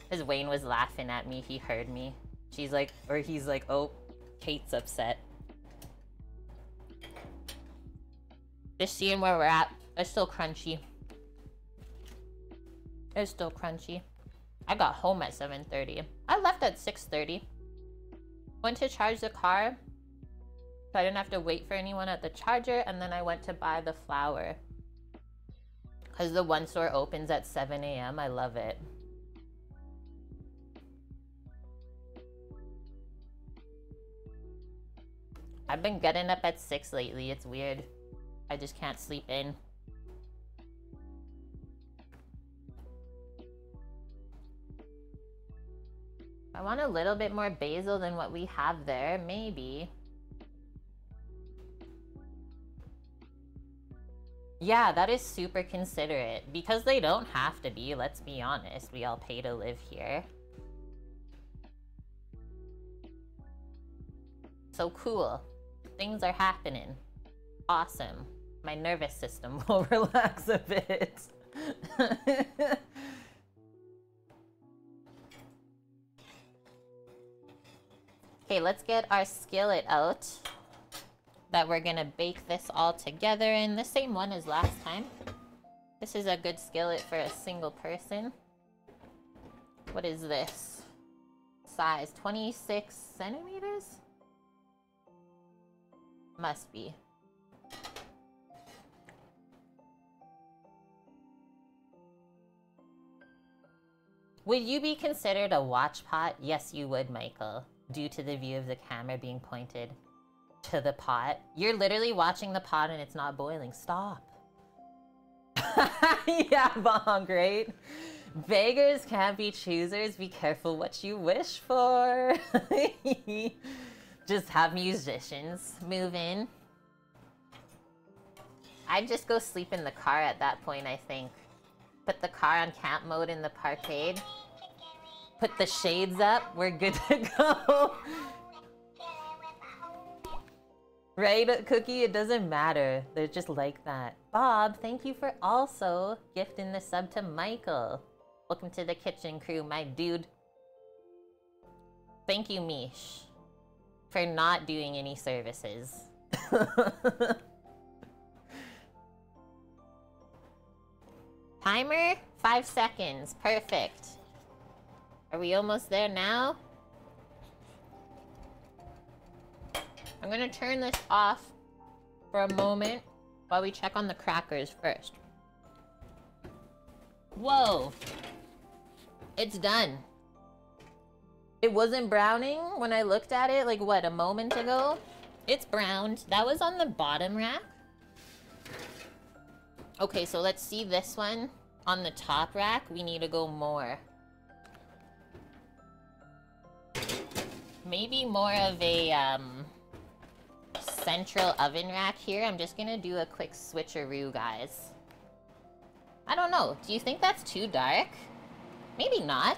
Because Wayne was laughing at me. He heard me. She's like, or he's like, oh, Kate's upset. Just seeing where we're at. It's still crunchy. It's still crunchy. I got home at 7.30. I left at 6.30. Went to charge the car. So I didn't have to wait for anyone at the charger. And then I went to buy the flour. Because the one store opens at 7 a.m. I love it. I've been getting up at 6 lately. It's weird. I just can't sleep in. I want a little bit more basil than what we have there, maybe. Yeah, that is super considerate. Because they don't have to be, let's be honest. We all pay to live here. So cool. Things are happening. Awesome. My nervous system will relax a bit. okay, let's get our skillet out. That we're gonna bake this all together in the same one as last time. This is a good skillet for a single person. What is this? Size 26 centimeters? Must be. Would you be considered a watch pot? Yes, you would, Michael, due to the view of the camera being pointed to the pot. You're literally watching the pot and it's not boiling. Stop. yeah, Bong, right? Beggars can't be choosers. Be careful what you wish for. just have musicians move in. I'd just go sleep in the car at that point, I think. Put the car on camp mode in the parkade. Put the shades up. We're good to go. Right, Cookie? It doesn't matter. They're just like that. Bob, thank you for also gifting the sub to Michael. Welcome to the kitchen crew, my dude. Thank you, Mish for not doing any services. Timer? Five seconds. Perfect. Are we almost there now? I'm gonna turn this off for a moment while we check on the crackers first. Whoa! It's done. It wasn't browning when I looked at it, like, what, a moment ago? It's browned. That was on the bottom rack. Okay, so let's see this one. On the top rack, we need to go more. Maybe more of a, um, central oven rack here. I'm just gonna do a quick switcheroo, guys. I don't know. Do you think that's too dark? Maybe not.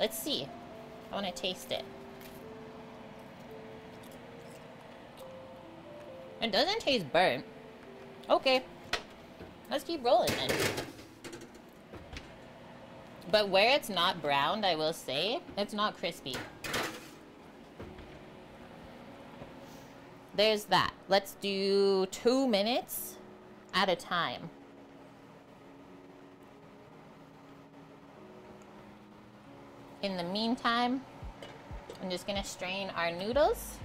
Let's see. I want to taste it. It doesn't taste burnt. Okay. Let's keep rolling then. But where it's not browned, I will say, it's not crispy. There's that. Let's do two minutes at a time. In the meantime, I'm just gonna strain our noodles.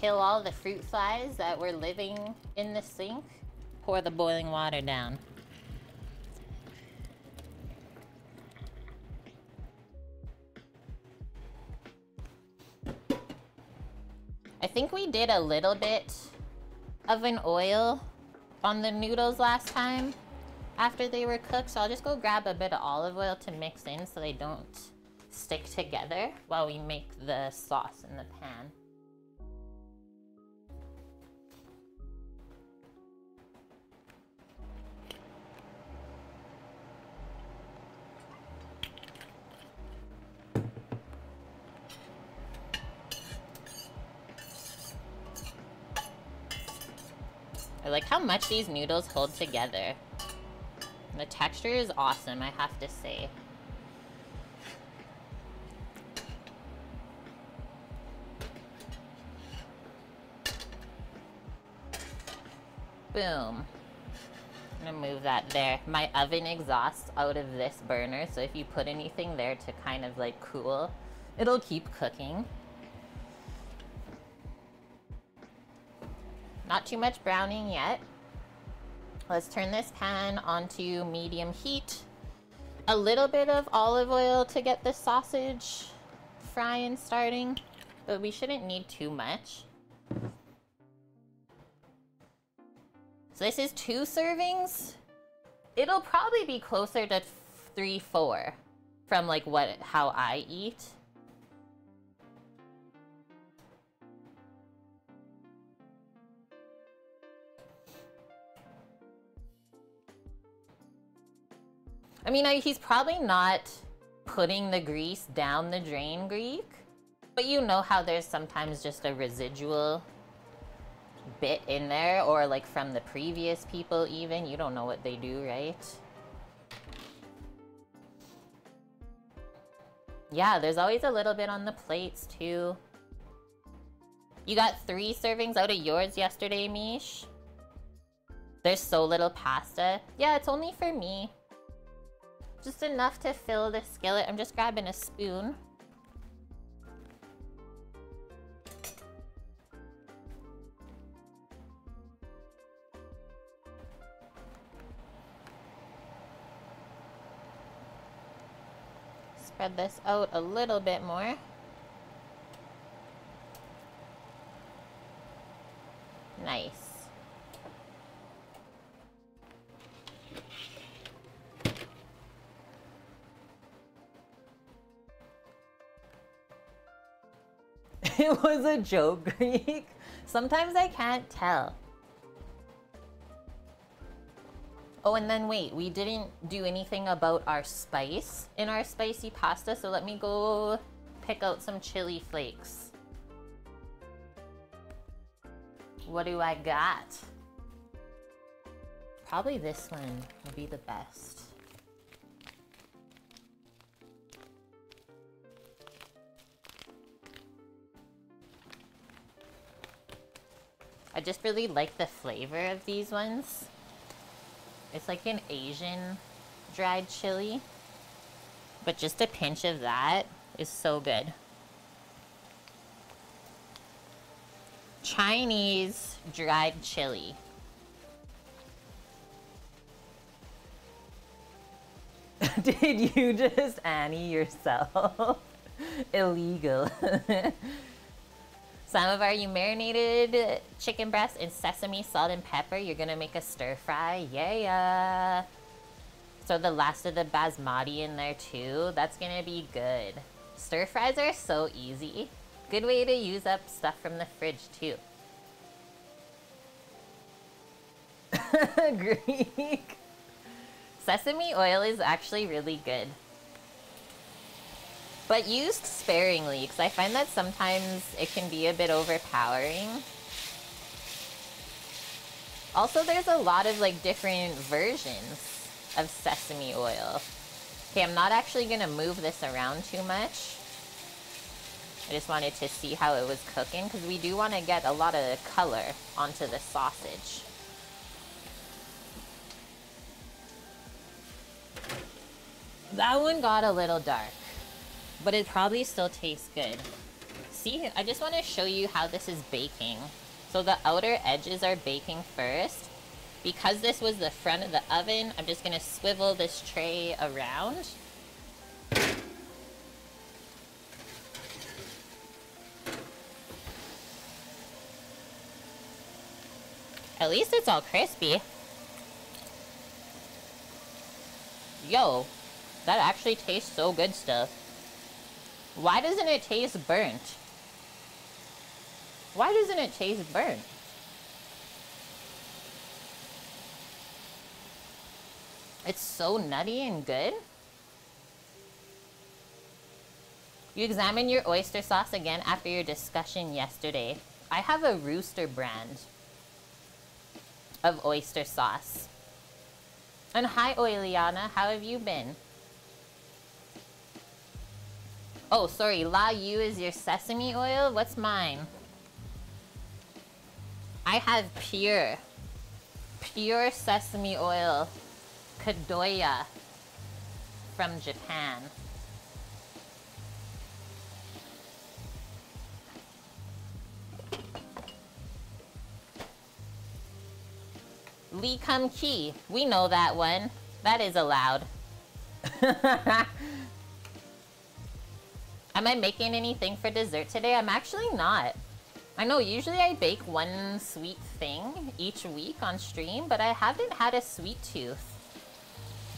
Kill all the fruit flies that were living in the sink. Pour the boiling water down. I think we did a little bit of an oil on the noodles last time after they were cooked. So I'll just go grab a bit of olive oil to mix in so they don't stick together while we make the sauce in the pan. Like how much these noodles hold together. The texture is awesome, I have to say. Boom. I'm gonna move that there. My oven exhausts out of this burner, so if you put anything there to kind of like cool, it'll keep cooking. Not too much browning yet. Let's turn this pan onto medium heat. A little bit of olive oil to get the sausage frying starting, but we shouldn't need too much. So this is two servings. It'll probably be closer to three, four from like what how I eat. I mean, he's probably not putting the grease down the drain Greek, but you know how there's sometimes just a residual bit in there, or like from the previous people even, you don't know what they do, right? Yeah, there's always a little bit on the plates too. You got three servings out of yours yesterday, Mish? There's so little pasta. Yeah, it's only for me. Just enough to fill the skillet. I'm just grabbing a spoon. Spread this out a little bit more. Nice. it was a joke, Greek. Sometimes I can't tell. Oh, and then wait, we didn't do anything about our spice in our spicy pasta, so let me go pick out some chili flakes. What do I got? Probably this one will be the best. I just really like the flavor of these ones. It's like an Asian dried chili. But just a pinch of that is so good. Chinese dried chili. Did you just Annie yourself? Illegal. Some of our you marinated chicken breast in sesame, salt, and pepper. You're gonna make a stir fry. Yeah. So the last of the basmati in there too. That's gonna be good. Stir fries are so easy. Good way to use up stuff from the fridge too. Greek. Sesame oil is actually really good. But used sparingly, because I find that sometimes it can be a bit overpowering. Also, there's a lot of like different versions of sesame oil. Okay, I'm not actually gonna move this around too much. I just wanted to see how it was cooking because we do want to get a lot of color onto the sausage. That one got a little dark but it probably still tastes good. See, I just want to show you how this is baking. So the outer edges are baking first. Because this was the front of the oven, I'm just going to swivel this tray around. At least it's all crispy. Yo, that actually tastes so good stuff. Why doesn't it taste burnt? Why doesn't it taste burnt? It's so nutty and good. You examine your oyster sauce again after your discussion yesterday. I have a Rooster brand of oyster sauce. And hi, Oiliana, how have you been? Oh, sorry. La Yu is your sesame oil? What's mine? I have pure. Pure sesame oil. Kadoya. From Japan. Lee Kum Kee. We know that one. That is allowed. Am I making anything for dessert today? I'm actually not. I know usually I bake one sweet thing each week on stream, but I haven't had a sweet tooth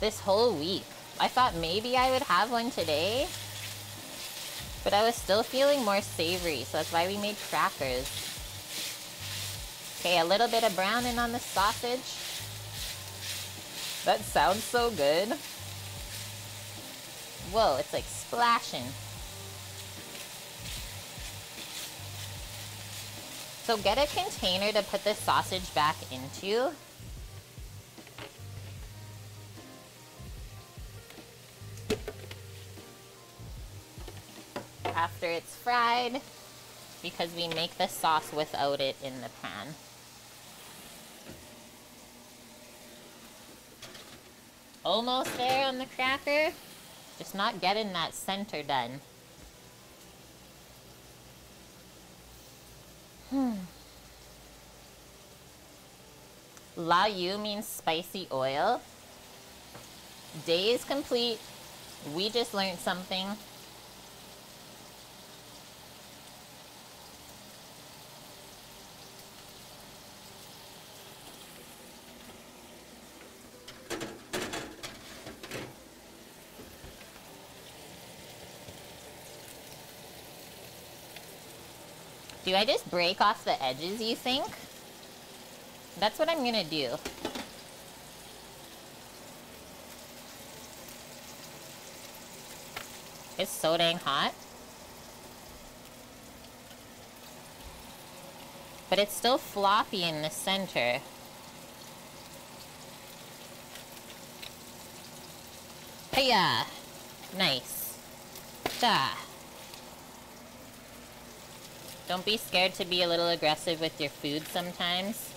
this whole week. I thought maybe I would have one today, but I was still feeling more savory, so that's why we made crackers. Okay, a little bit of browning on the sausage. That sounds so good. Whoa, it's like splashing. So get a container to put the sausage back into. After it's fried, because we make the sauce without it in the pan. Almost there on the cracker. Just not getting that center done. Hmm. La Yu means spicy oil. Day is complete. We just learned something. Do I just break off the edges, you think? That's what I'm gonna do. It's so dang hot. But it's still floppy in the center. Hey, yeah. Nice. Da. Don't be scared to be a little aggressive with your food sometimes.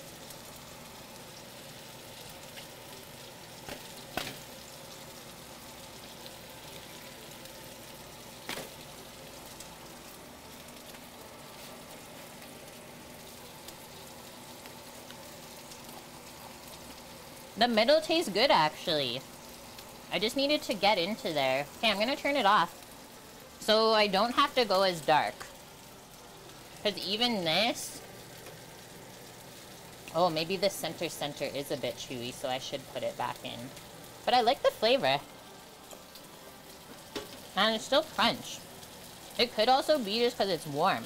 The middle tastes good, actually. I just needed to get into there. Okay, I'm gonna turn it off. So I don't have to go as dark. Because even this... Oh, maybe the center center is a bit chewy, so I should put it back in. But I like the flavor. And it's still crunch. It could also be just because it's warm.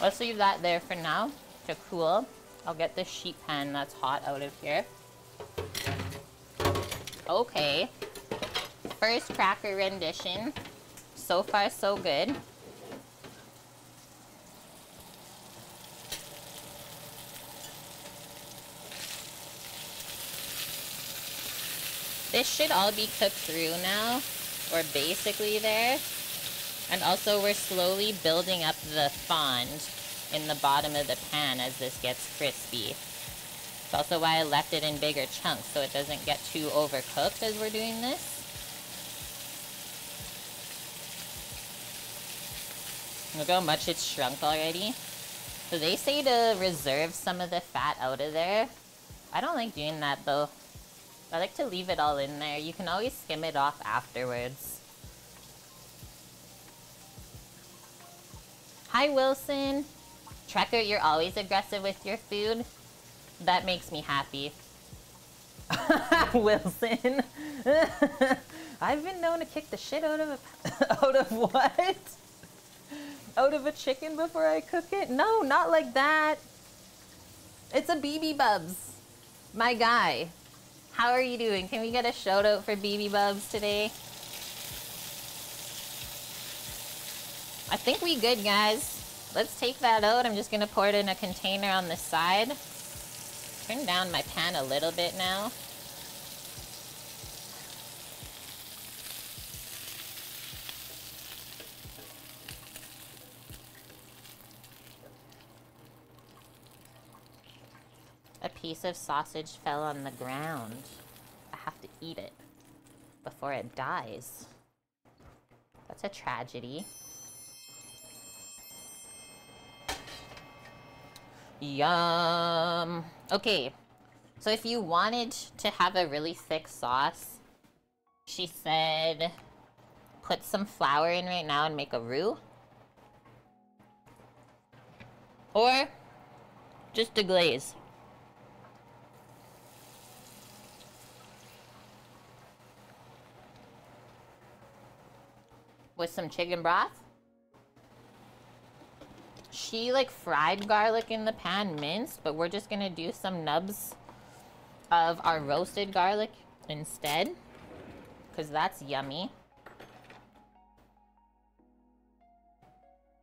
Let's leave that there for now to cool. I'll get the sheet pan that's hot out of here. Okay. First cracker rendition. So far, so good. This should all be cooked through now. Or basically there. And also we're slowly building up the fond in the bottom of the pan as this gets crispy. It's also why I left it in bigger chunks so it doesn't get too overcooked as we're doing this. Look how much it's shrunk already. So they say to reserve some of the fat out of there. I don't like doing that though. I like to leave it all in there. You can always skim it off afterwards. Hi, Wilson. Trekker, you're always aggressive with your food. That makes me happy. Wilson. I've been known to kick the shit out of a, out of what? Out of a chicken before I cook it? No, not like that. It's a BB Bubs. My guy. How are you doing? Can we get a shout out for BB Bubs today? I think we good, guys. Let's take that out. I'm just gonna pour it in a container on the side. Turn down my pan a little bit now. A piece of sausage fell on the ground. I have to eat it before it dies. That's a tragedy. Yum. Okay, so if you wanted to have a really thick sauce, she said put some flour in right now and make a roux. Or just a glaze. With some chicken broth. She like fried garlic in the pan minced, but we're just gonna do some nubs of our roasted garlic instead. Because that's yummy.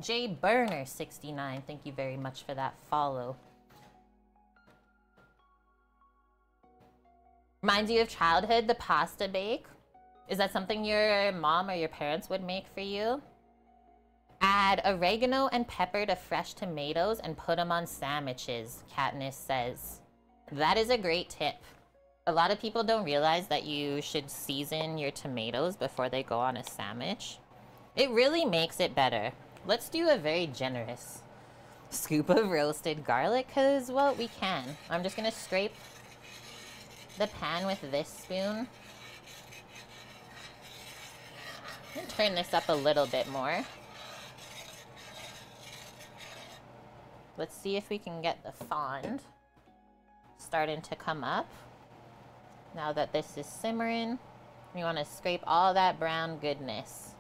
Jay Burner 69, thank you very much for that follow. Reminds you of childhood, the pasta bake. Is that something your mom or your parents would make for you? Add oregano and pepper to fresh tomatoes and put them on sandwiches, Katniss says. That is a great tip. A lot of people don't realize that you should season your tomatoes before they go on a sandwich. It really makes it better. Let's do a very generous scoop of roasted garlic, because, well, we can. I'm just going to scrape the pan with this spoon. And turn this up a little bit more. Let's see if we can get the fond starting to come up. Now that this is simmering, we want to scrape all that brown goodness.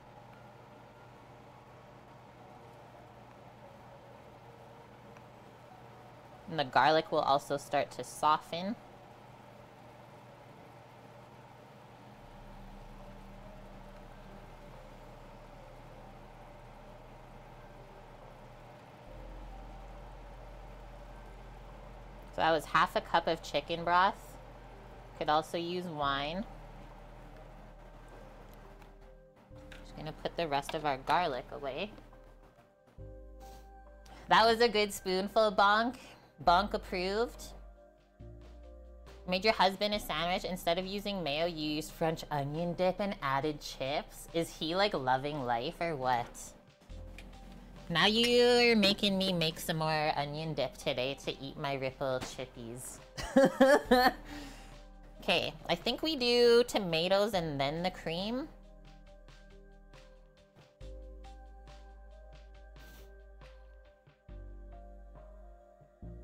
And the garlic will also start to soften. So that was half a cup of chicken broth. Could also use wine. Just gonna put the rest of our garlic away. That was a good spoonful, Bonk. Bonk approved. Made your husband a sandwich. Instead of using mayo, you used French onion dip and added chips. Is he like loving life or what? Now you're making me make some more onion dip today to eat my Ripple chippies. okay, I think we do tomatoes and then the cream.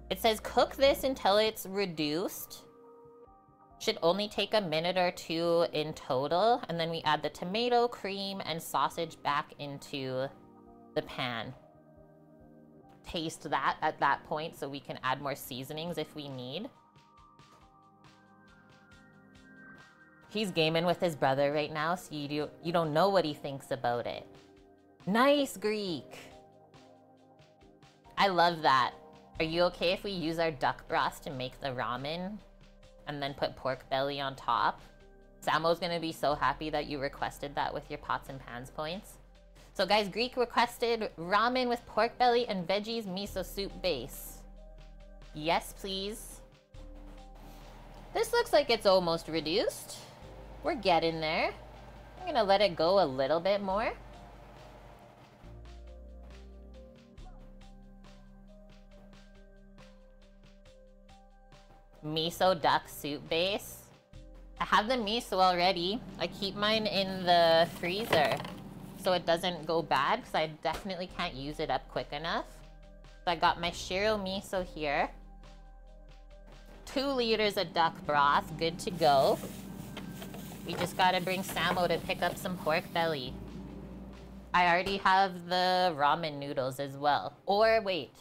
It says cook this until it's reduced. Should only take a minute or two in total. And then we add the tomato, cream, and sausage back into the pan. Taste that at that point so we can add more seasonings if we need. He's gaming with his brother right now, so you, do, you don't know what he thinks about it. Nice, Greek! I love that. Are you okay if we use our duck broth to make the ramen? And then put pork belly on top? Samo's gonna be so happy that you requested that with your pots and pans points. So guys, Greek requested ramen with pork belly and veggies miso soup base. Yes, please. This looks like it's almost reduced. We're getting there. I'm gonna let it go a little bit more. Miso duck soup base. I have the miso already. I keep mine in the freezer so it doesn't go bad because I definitely can't use it up quick enough. So I got my Shiro miso here. Two liters of duck broth, good to go. We just gotta bring Samo to pick up some pork belly. I already have the ramen noodles as well. Or wait,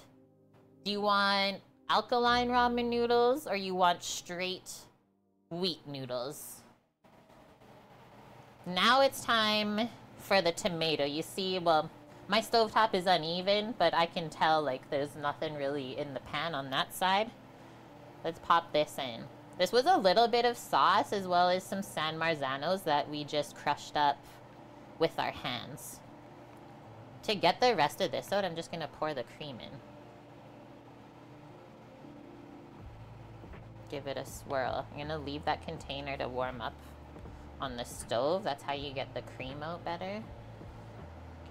do you want alkaline ramen noodles or you want straight wheat noodles? Now it's time for the tomato. You see, well, my stovetop is uneven, but I can tell, like, there's nothing really in the pan on that side. Let's pop this in. This was a little bit of sauce as well as some San Marzanos that we just crushed up with our hands. To get the rest of this out, I'm just going to pour the cream in. Give it a swirl. I'm going to leave that container to warm up on the stove. That's how you get the cream out better.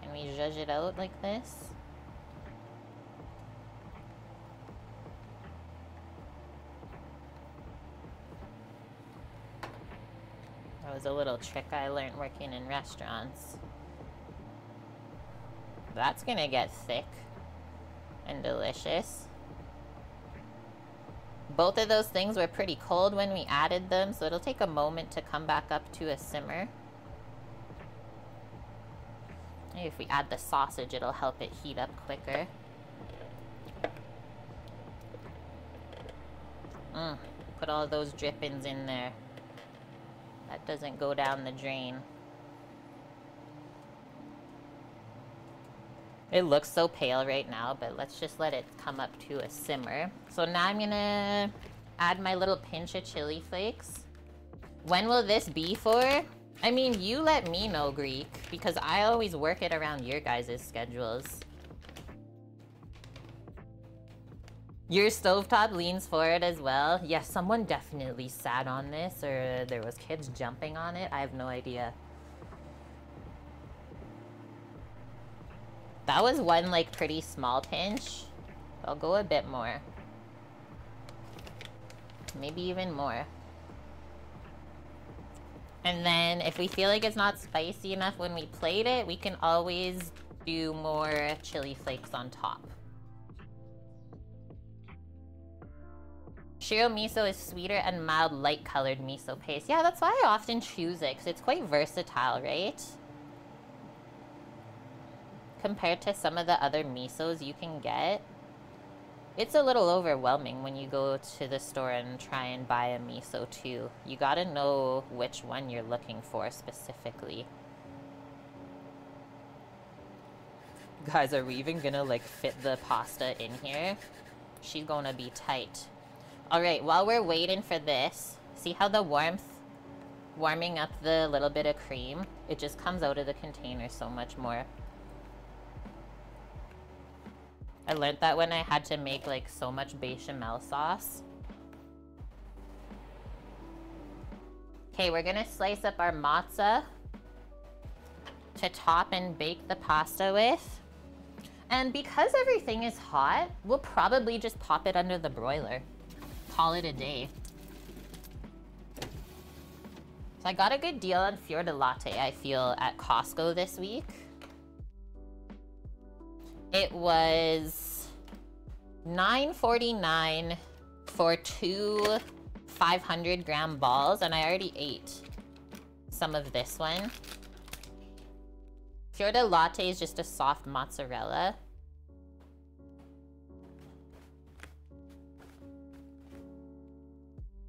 Can we judge it out like this? That was a little trick I learned working in restaurants. That's gonna get thick and delicious. Both of those things were pretty cold when we added them, so it'll take a moment to come back up to a simmer. Maybe if we add the sausage, it'll help it heat up quicker. Mm, put all those drippings in there. That doesn't go down the drain. It looks so pale right now, but let's just let it come up to a simmer. So now I'm gonna add my little pinch of chili flakes. When will this be for? I mean, you let me know, Greek, because I always work it around your guys' schedules. Your stovetop leans forward as well. Yes, someone definitely sat on this, or there was kids jumping on it. I have no idea. That was one, like, pretty small pinch. I'll go a bit more. Maybe even more. And then if we feel like it's not spicy enough when we plate it, we can always do more chili flakes on top. Shiro miso is sweeter and mild light colored miso paste. Yeah, that's why I often choose it, because it's quite versatile, right? Compared to some of the other misos you can get, it's a little overwhelming when you go to the store and try and buy a miso too. You gotta know which one you're looking for specifically. Guys, are we even gonna like fit the pasta in here? She's gonna be tight. Alright, while we're waiting for this, see how the warmth warming up the little bit of cream, it just comes out of the container so much more. I learned that when I had to make like so much bechamel sauce. Okay, we're gonna slice up our mozza to top and bake the pasta with. And because everything is hot, we'll probably just pop it under the broiler. Call it a day. So I got a good deal on Fior Latte, I feel, at Costco this week. It was 9.49 for two 500 gram balls, and I already ate some of this one. Fior di Latte is just a soft mozzarella.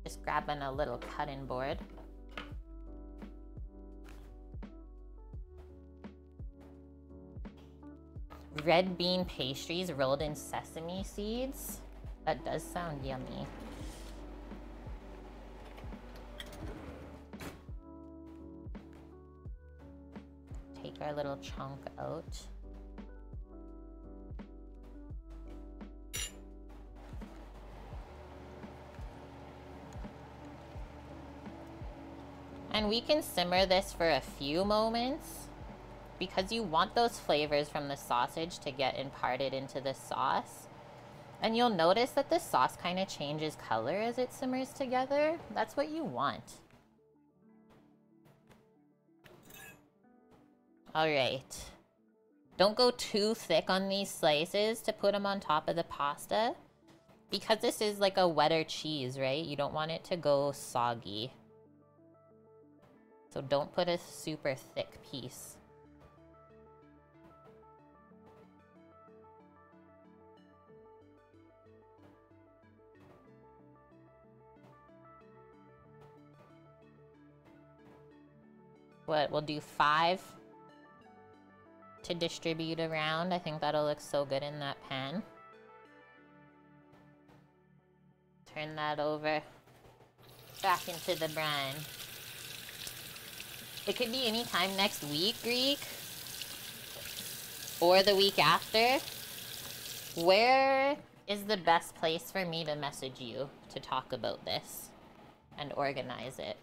Just grabbing a little cutting board. Red bean pastries rolled in sesame seeds. That does sound yummy. Take our little chunk out. And we can simmer this for a few moments because you want those flavors from the sausage to get imparted into the sauce. And you'll notice that the sauce kind of changes color as it simmers together. That's what you want. All right. Don't go too thick on these slices to put them on top of the pasta. Because this is like a wetter cheese, right? You don't want it to go soggy. So don't put a super thick piece. What, we'll do five to distribute around. I think that'll look so good in that pan. Turn that over back into the brine. It could be any time next week, Greek, or the week after. Where is the best place for me to message you to talk about this and organize it?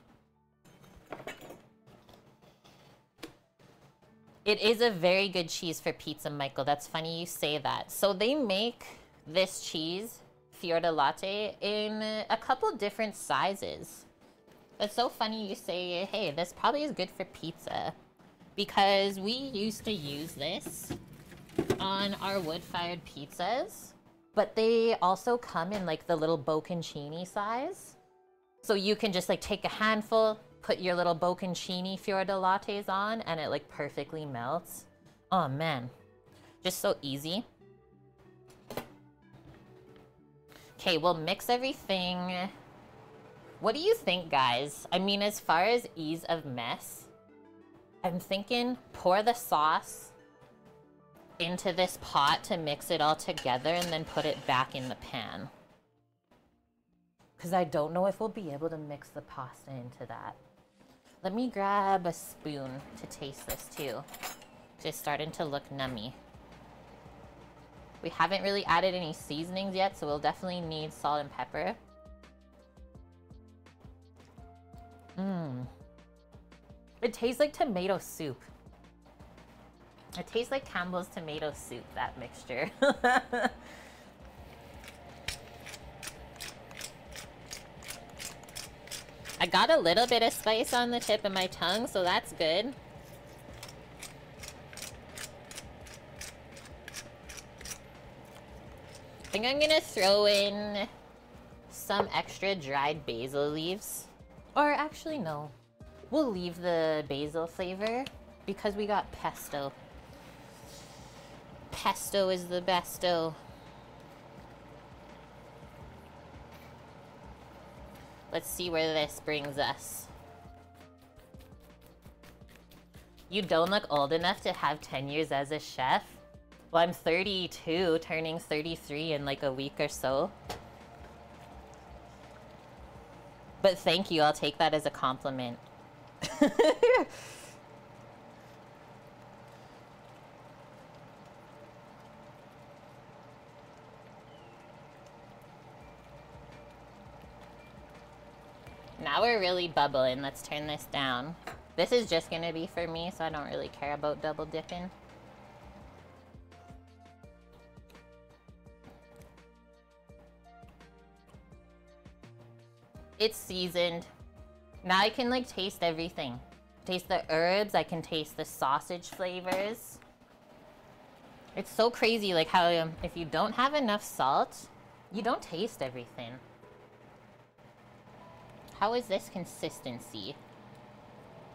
It is a very good cheese for pizza, Michael. That's funny you say that. So they make this cheese, Fior di Latte, in a couple different sizes. It's so funny you say, hey, this probably is good for pizza. Because we used to use this on our wood-fired pizzas. But they also come in like the little bocconcini size. So you can just like take a handful, put your little bocconcini fior di lattes on, and it like perfectly melts. Oh man, just so easy. Okay, we'll mix everything. What do you think, guys? I mean, as far as ease of mess, I'm thinking pour the sauce into this pot to mix it all together and then put it back in the pan. Because I don't know if we'll be able to mix the pasta into that. Let me grab a spoon to taste this too. It's starting to look nummy. We haven't really added any seasonings yet, so we'll definitely need salt and pepper. Mmm. It tastes like tomato soup. It tastes like Campbell's tomato soup, that mixture. I got a little bit of spice on the tip of my tongue, so that's good. I think I'm gonna throw in some extra dried basil leaves. Or actually, no. We'll leave the basil flavor because we got pesto. Pesto is the besto. Let's see where this brings us. You don't look old enough to have 10 years as a chef? Well, I'm 32, turning 33 in like a week or so. But thank you, I'll take that as a compliment. now we're really bubbling. Let's turn this down. This is just gonna be for me, so I don't really care about double dipping. It's seasoned. Now I can like taste everything. Taste the herbs, I can taste the sausage flavors. It's so crazy like how um, if you don't have enough salt, you don't taste everything. How is this consistency?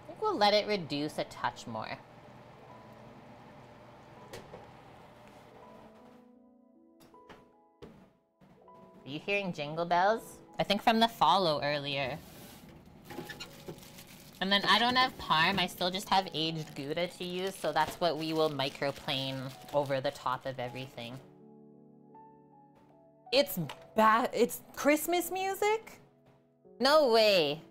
I think we'll let it reduce a touch more. Are you hearing jingle bells? I think from the follow earlier. And then I don't have parm, I still just have aged Gouda to use, so that's what we will microplane over the top of everything. It's bad. It's Christmas music? No way.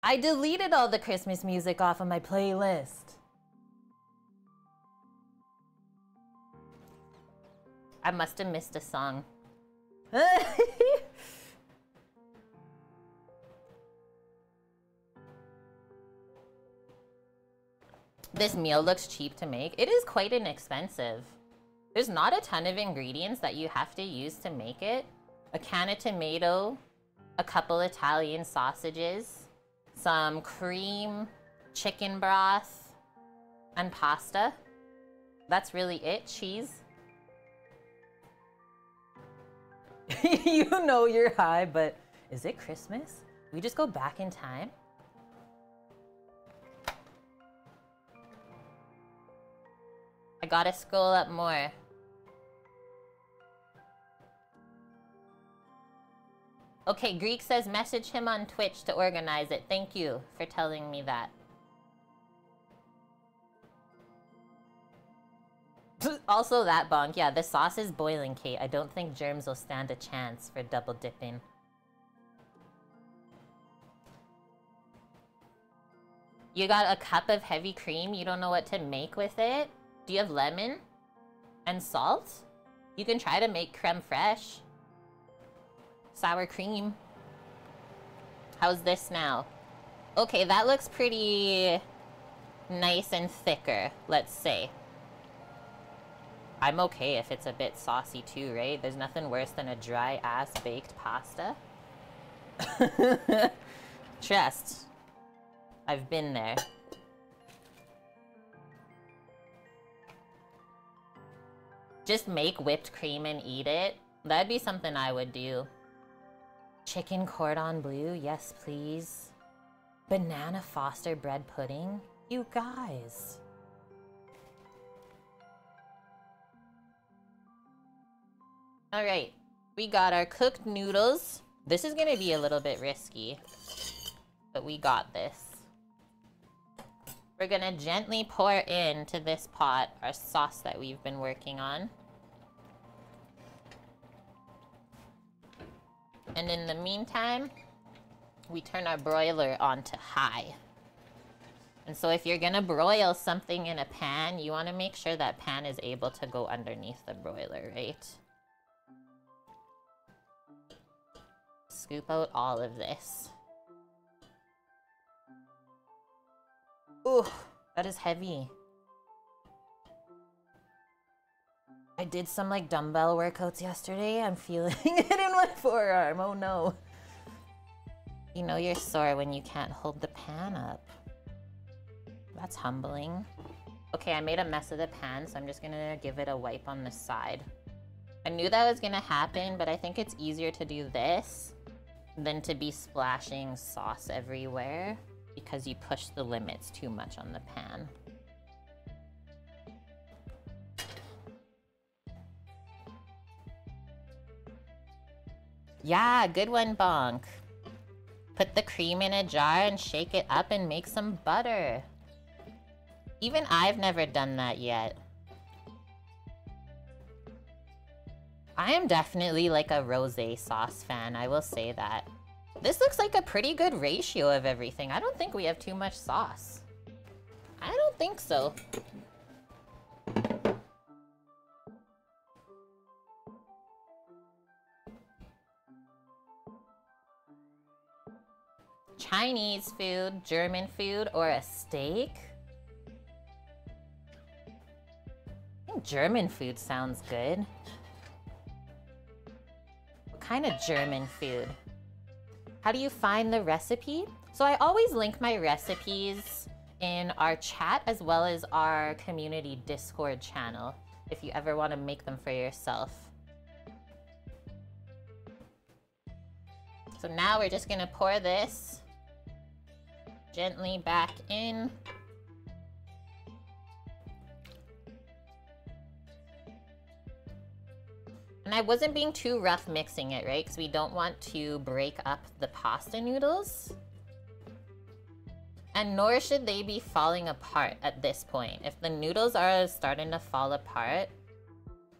I deleted all the Christmas music off of my playlist. I must have missed a song. this meal looks cheap to make. It is quite inexpensive. There's not a ton of ingredients that you have to use to make it. A can of tomato, a couple Italian sausages, some cream, chicken broth, and pasta. That's really it. Cheese. you know you're high, but is it Christmas? We just go back in time? I gotta scroll up more. Okay, Greek says message him on Twitch to organize it. Thank you for telling me that. also that bonk. Yeah, the sauce is boiling, Kate. I don't think germs will stand a chance for double dipping. You got a cup of heavy cream. You don't know what to make with it. Do you have lemon? And salt? You can try to make creme fraiche. Sour cream. How's this now? Okay, that looks pretty nice and thicker, let's say. I'm okay if it's a bit saucy too, right? There's nothing worse than a dry ass baked pasta. Trust. I've been there. Just make whipped cream and eat it. That'd be something I would do. Chicken cordon bleu, yes please. Banana foster bread pudding? You guys. Alright, we got our cooked noodles. This is gonna be a little bit risky, but we got this. We're gonna gently pour into this pot our sauce that we've been working on. And in the meantime, we turn our broiler on to high. And so if you're gonna broil something in a pan, you wanna make sure that pan is able to go underneath the broiler, right? Scoop out all of this. Ooh, that is heavy. I did some like dumbbell workouts yesterday. I'm feeling it in my forearm. Oh no. You know you're sore when you can't hold the pan up. That's humbling. Okay, I made a mess of the pan, so I'm just gonna give it a wipe on the side. I knew that was gonna happen, but I think it's easier to do this than to be splashing sauce everywhere because you push the limits too much on the pan. Yeah, good one, Bonk. Put the cream in a jar and shake it up and make some butter. Even I've never done that yet. I am definitely like a rosé sauce fan, I will say that. This looks like a pretty good ratio of everything. I don't think we have too much sauce. I don't think so. Chinese food, German food, or a steak? I think German food sounds good. What kind of German food? How do you find the recipe? So I always link my recipes in our chat as well as our community Discord channel if you ever want to make them for yourself. So now we're just gonna pour this gently back in. And I wasn't being too rough mixing it, right? Because we don't want to break up the pasta noodles. And nor should they be falling apart at this point. If the noodles are starting to fall apart,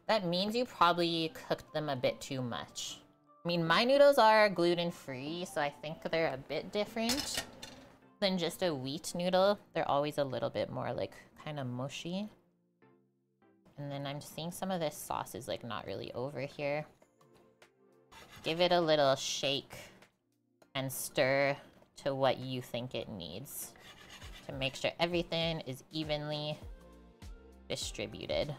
that means you probably cooked them a bit too much. I mean, my noodles are gluten-free, so I think they're a bit different than just a wheat noodle. They're always a little bit more like kind of mushy. And then I'm seeing some of this sauce is like not really over here. Give it a little shake and stir to what you think it needs to make sure everything is evenly distributed.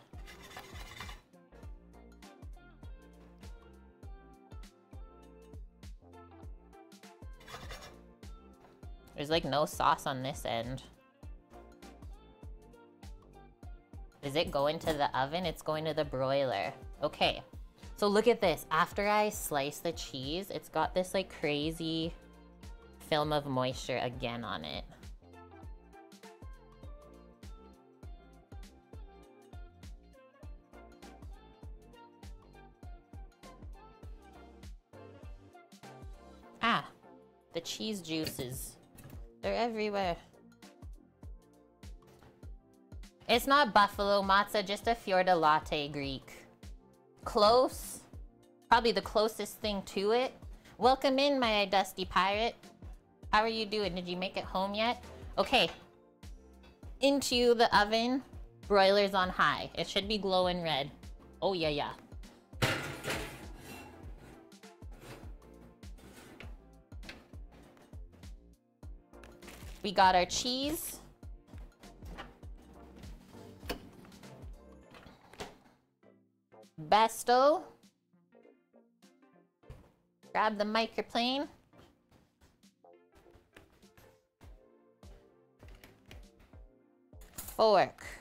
There's like no sauce on this end. Is it going to the oven? It's going to the broiler. Okay. So look at this. After I slice the cheese, it's got this like crazy film of moisture again on it. Ah, the cheese juices. They're everywhere. It's not buffalo mozza, just a Fior di Latte Greek. Close. Probably the closest thing to it. Welcome in, my dusty pirate. How are you doing? Did you make it home yet? Okay. Into the oven. Broiler's on high. It should be glowing red. Oh, yeah, yeah. We got our cheese. Basto. Grab the microplane. Fork.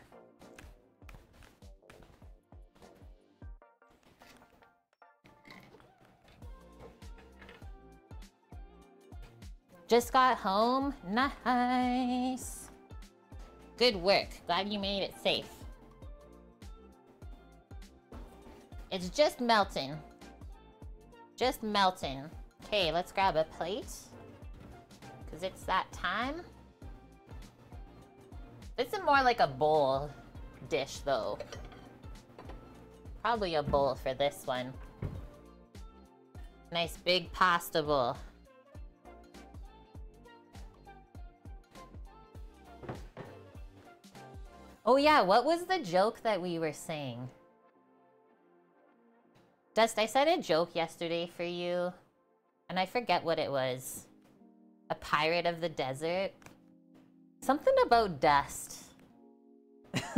Just got home. Nice. Good work. Glad you made it safe. It's just melting. Just melting. Okay, let's grab a plate. Because it's that time. This is more like a bowl dish, though. Probably a bowl for this one. Nice big pasta bowl. Oh yeah, what was the joke that we were saying? Dust, I said a joke yesterday for you, and I forget what it was. A pirate of the desert? Something about dust.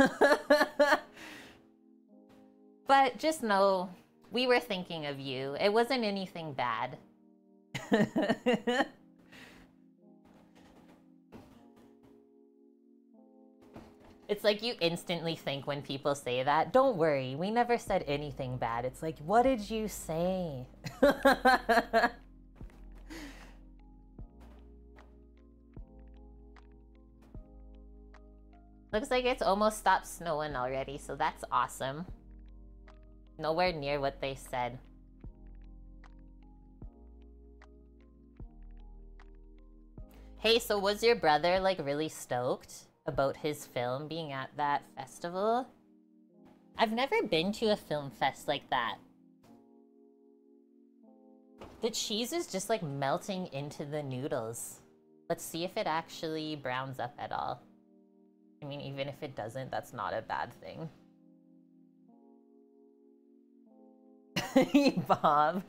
but just know, we were thinking of you. It wasn't anything bad. It's like you instantly think when people say that, don't worry, we never said anything bad. It's like, what did you say? Looks like it's almost stopped snowing already, so that's awesome. Nowhere near what they said. Hey, so was your brother like really stoked about his film being at that festival? I've never been to a film fest like that. The cheese is just like melting into the noodles. Let's see if it actually browns up at all. I mean, even if it doesn't, that's not a bad thing. Bob.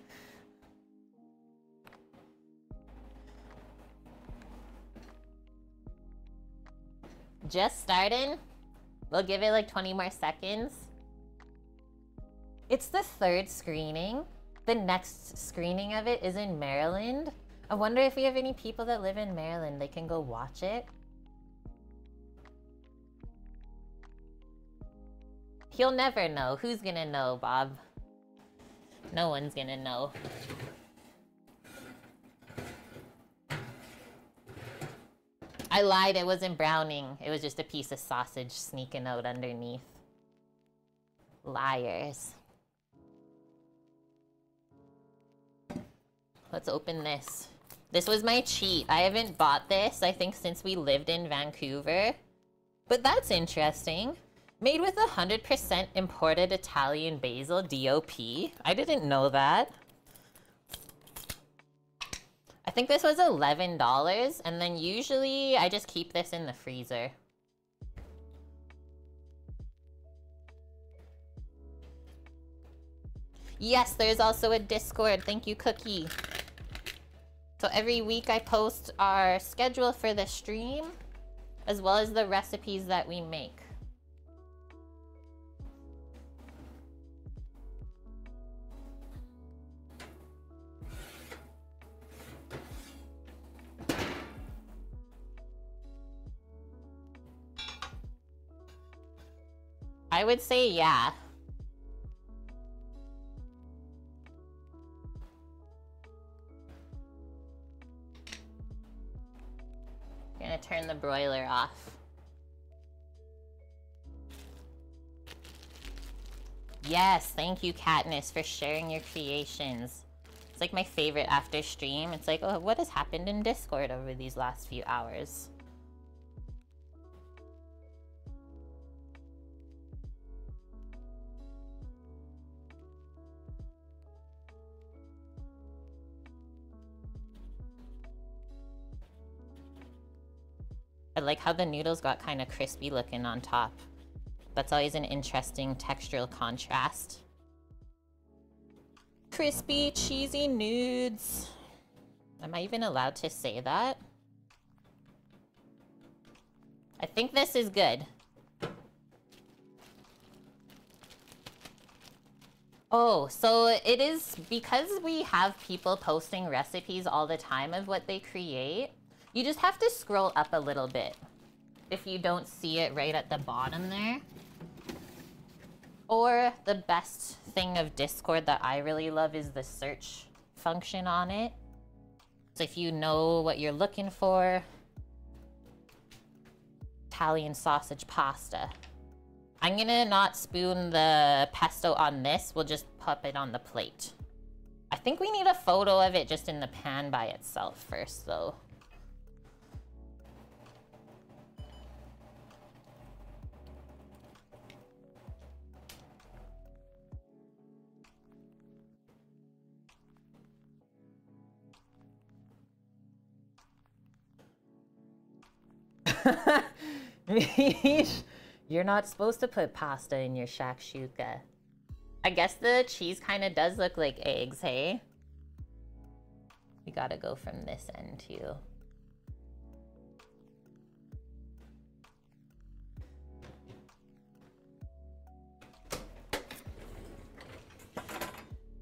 Just starting. We'll give it like 20 more seconds. It's the third screening. The next screening of it is in Maryland. I wonder if we have any people that live in Maryland. They can go watch it. He'll never know. Who's gonna know, Bob? No one's gonna know. I lied, it wasn't browning. It was just a piece of sausage sneaking out underneath. Liars. Let's open this. This was my cheat. I haven't bought this, I think, since we lived in Vancouver. But that's interesting. Made with 100% imported Italian basil DOP. I didn't know that. I think this was $11, and then usually I just keep this in the freezer. Yes, there's also a Discord. Thank you, Cookie. So every week I post our schedule for the stream, as well as the recipes that we make. I would say yeah. I'm Gonna turn the broiler off. Yes, thank you, Katniss, for sharing your creations. It's like my favorite after stream. It's like, oh, what has happened in Discord over these last few hours? I like how the noodles got kind of crispy looking on top. That's always an interesting textural contrast. Crispy, cheesy nudes. Am I even allowed to say that? I think this is good. Oh, so it is because we have people posting recipes all the time of what they create. You just have to scroll up a little bit. if you don't see it right at the bottom there. Or the best thing of Discord that I really love is the search function on it. So if you know what you're looking for, Italian sausage pasta. I'm gonna not spoon the pesto on this, we'll just pop it on the plate. I think we need a photo of it just in the pan by itself first though. You're not supposed to put pasta in your shakshuka. I guess the cheese kind of does look like eggs, hey? We gotta go from this end too.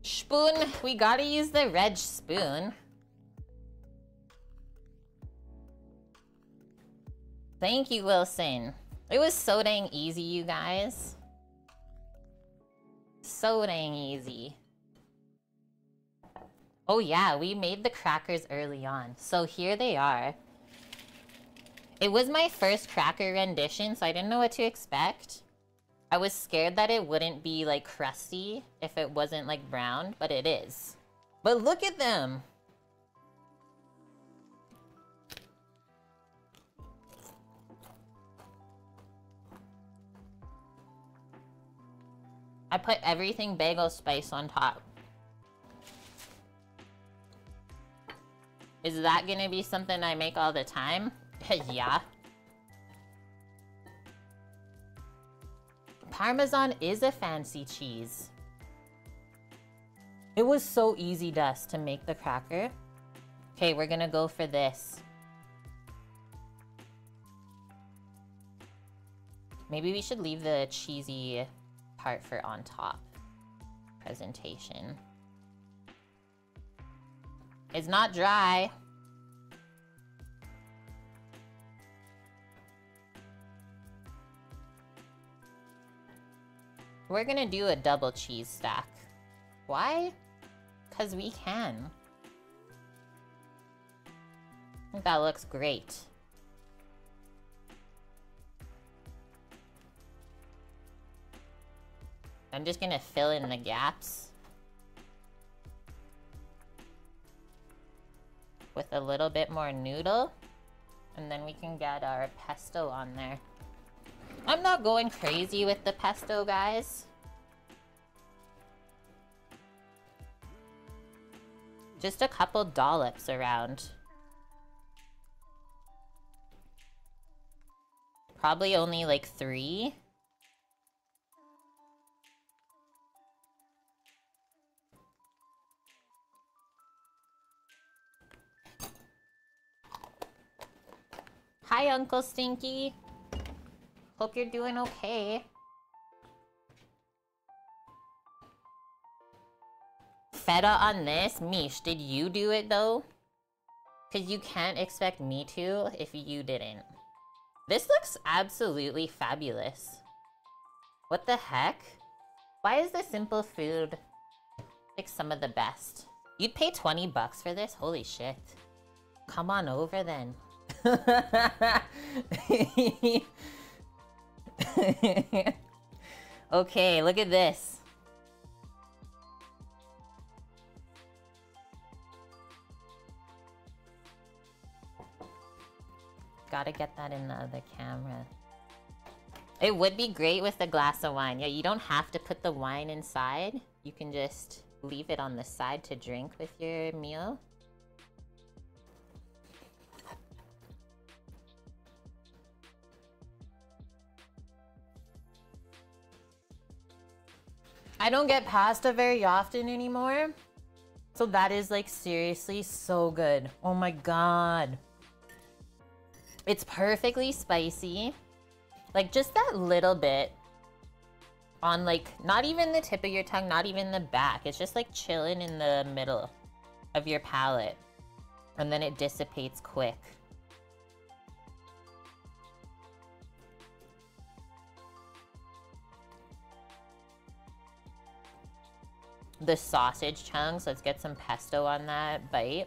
Spoon, we gotta use the red spoon. Thank you, Wilson. It was so dang easy, you guys. So dang easy. Oh yeah, we made the crackers early on. So here they are. It was my first cracker rendition, so I didn't know what to expect. I was scared that it wouldn't be like crusty if it wasn't like brown, but it is. But look at them! I put everything bagel spice on top. Is that gonna be something I make all the time? yeah. Parmesan is a fancy cheese. It was so easy, Dust, to make the cracker. Okay, we're gonna go for this. Maybe we should leave the cheesy part for on top presentation. It's not dry. We're gonna do a double cheese stack. Why? Because we can. I think that looks great. I'm just gonna fill in the gaps. With a little bit more noodle. And then we can get our pesto on there. I'm not going crazy with the pesto, guys. Just a couple dollops around. Probably only like three. Hi, Uncle Stinky. Hope you're doing okay. Feta on this? Mish, did you do it though? Because you can't expect me to if you didn't. This looks absolutely fabulous. What the heck? Why is the simple food like some of the best? You'd pay 20 bucks for this? Holy shit. Come on over then. okay, look at this. Gotta get that in the other camera. It would be great with a glass of wine. Yeah, you don't have to put the wine inside. You can just leave it on the side to drink with your meal. I don't get pasta very often anymore. So that is like seriously so good. Oh my god. It's perfectly spicy. Like just that little bit on like not even the tip of your tongue, not even the back. It's just like chilling in the middle of your palate. And then it dissipates quick. The sausage chunks. Let's get some pesto on that bite.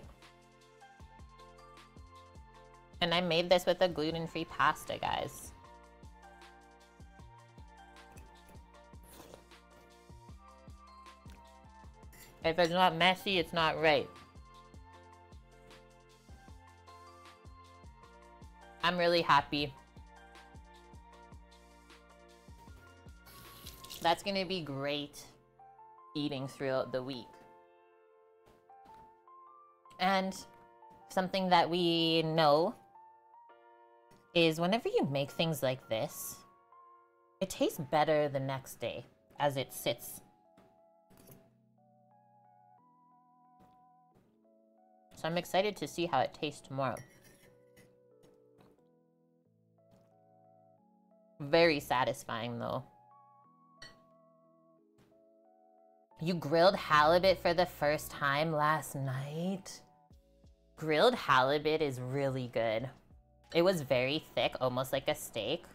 And I made this with a gluten-free pasta, guys. If it's not messy, it's not right. I'm really happy. That's gonna be great eating throughout the week. And something that we know is whenever you make things like this, it tastes better the next day as it sits. So I'm excited to see how it tastes tomorrow. Very satisfying though. You grilled halibut for the first time last night? Grilled halibut is really good. It was very thick, almost like a steak.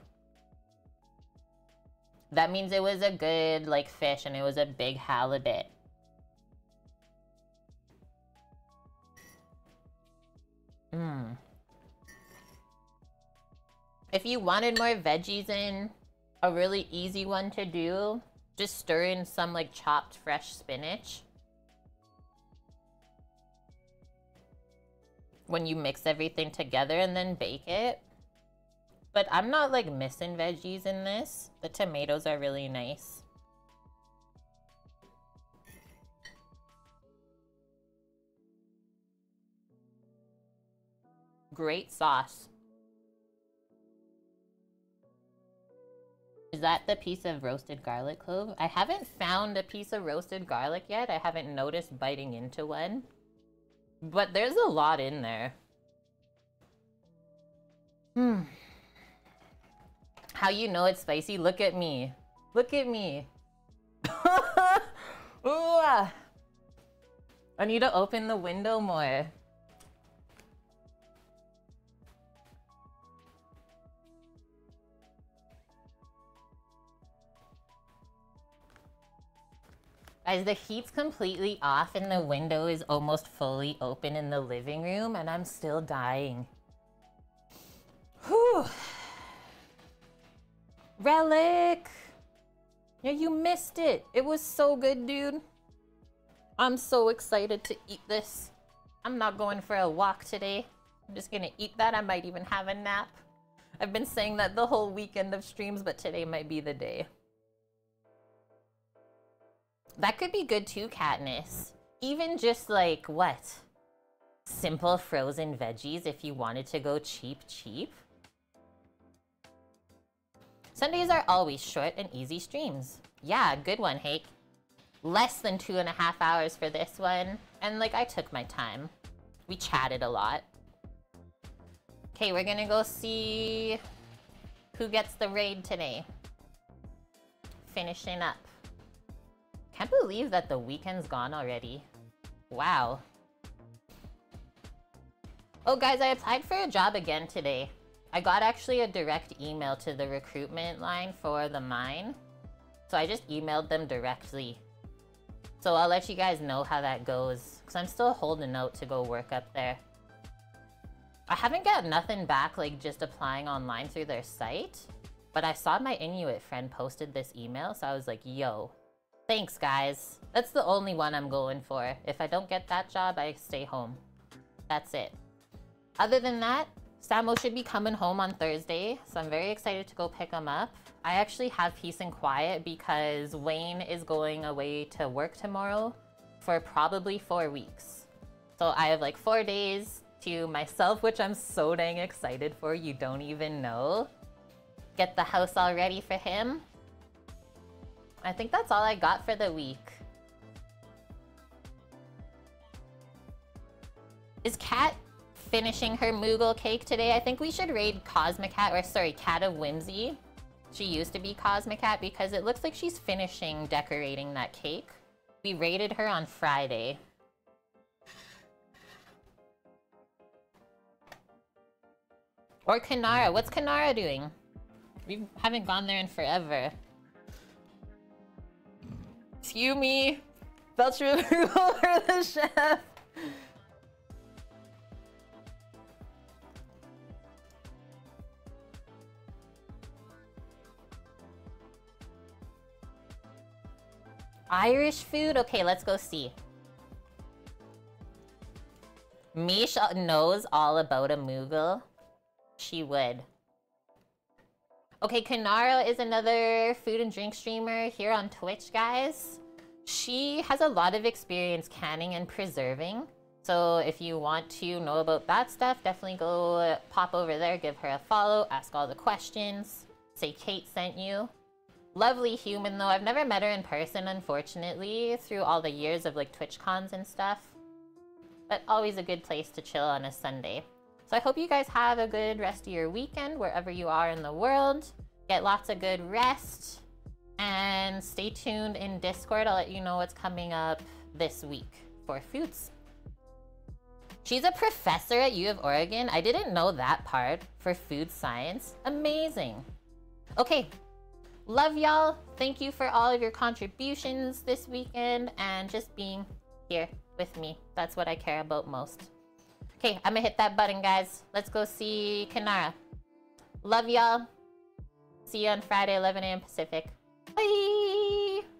That means it was a good, like, fish and it was a big halibut. Mmm. If you wanted more veggies in, a really easy one to do, just stir in some like chopped fresh spinach. When you mix everything together and then bake it. But I'm not like missing veggies in this. The tomatoes are really nice. Great sauce. Is that the piece of roasted garlic clove? I haven't found a piece of roasted garlic yet. I haven't noticed biting into one. But there's a lot in there. Hmm. How you know it's spicy? Look at me. Look at me. Ooh. I need to open the window more. Guys, the heat's completely off and the window is almost fully open in the living room and I'm still dying. Whew. Relic! Yeah, you missed it. It was so good, dude. I'm so excited to eat this. I'm not going for a walk today. I'm just gonna eat that. I might even have a nap. I've been saying that the whole weekend of streams, but today might be the day. That could be good too, Katniss. Even just like, what? Simple frozen veggies if you wanted to go cheap, cheap? Sundays are always short and easy streams. Yeah, good one, Hake. Less than two and a half hours for this one. And like, I took my time. We chatted a lot. Okay, we're gonna go see who gets the raid today. Finishing up. Can't believe that the weekend's gone already. Wow. Oh guys, I applied for a job again today. I got actually a direct email to the recruitment line for the mine. So I just emailed them directly. So I'll let you guys know how that goes. Because I'm still holding out to go work up there. I haven't got nothing back like just applying online through their site. But I saw my Inuit friend posted this email, so I was like, yo, Thanks, guys. That's the only one I'm going for. If I don't get that job, I stay home. That's it. Other than that, Samo should be coming home on Thursday, so I'm very excited to go pick him up. I actually have peace and quiet because Wayne is going away to work tomorrow for probably four weeks. So I have like four days to myself, which I'm so dang excited for, you don't even know. Get the house all ready for him. I think that's all I got for the week. Is Cat finishing her Moogle cake today? I think we should raid Cosmicat, or sorry, Cat of Whimsy. She used to be Cosmicat because it looks like she's finishing decorating that cake. We raided her on Friday. Or Kanara. What's Kanara doing? We haven't gone there in forever. Excuse me. Belcher for the chef. Irish food? Okay, let's go see. Mish knows all about a Moogle. She would. Okay, Kanaro is another food and drink streamer here on Twitch, guys. She has a lot of experience canning and preserving. So if you want to know about that stuff, definitely go pop over there, give her a follow, ask all the questions, say Kate sent you. Lovely human though. I've never met her in person, unfortunately, through all the years of like Twitch cons and stuff. But always a good place to chill on a Sunday. So I hope you guys have a good rest of your weekend wherever you are in the world. Get lots of good rest. And stay tuned in Discord. I'll let you know what's coming up this week for foods. She's a professor at U of Oregon. I didn't know that part for food science. Amazing. Okay. Love y'all. Thank you for all of your contributions this weekend and just being here with me. That's what I care about most. Okay, I'm gonna hit that button, guys. Let's go see Kanara. Love y'all. See you on Friday, 11 a.m. Pacific. Bye!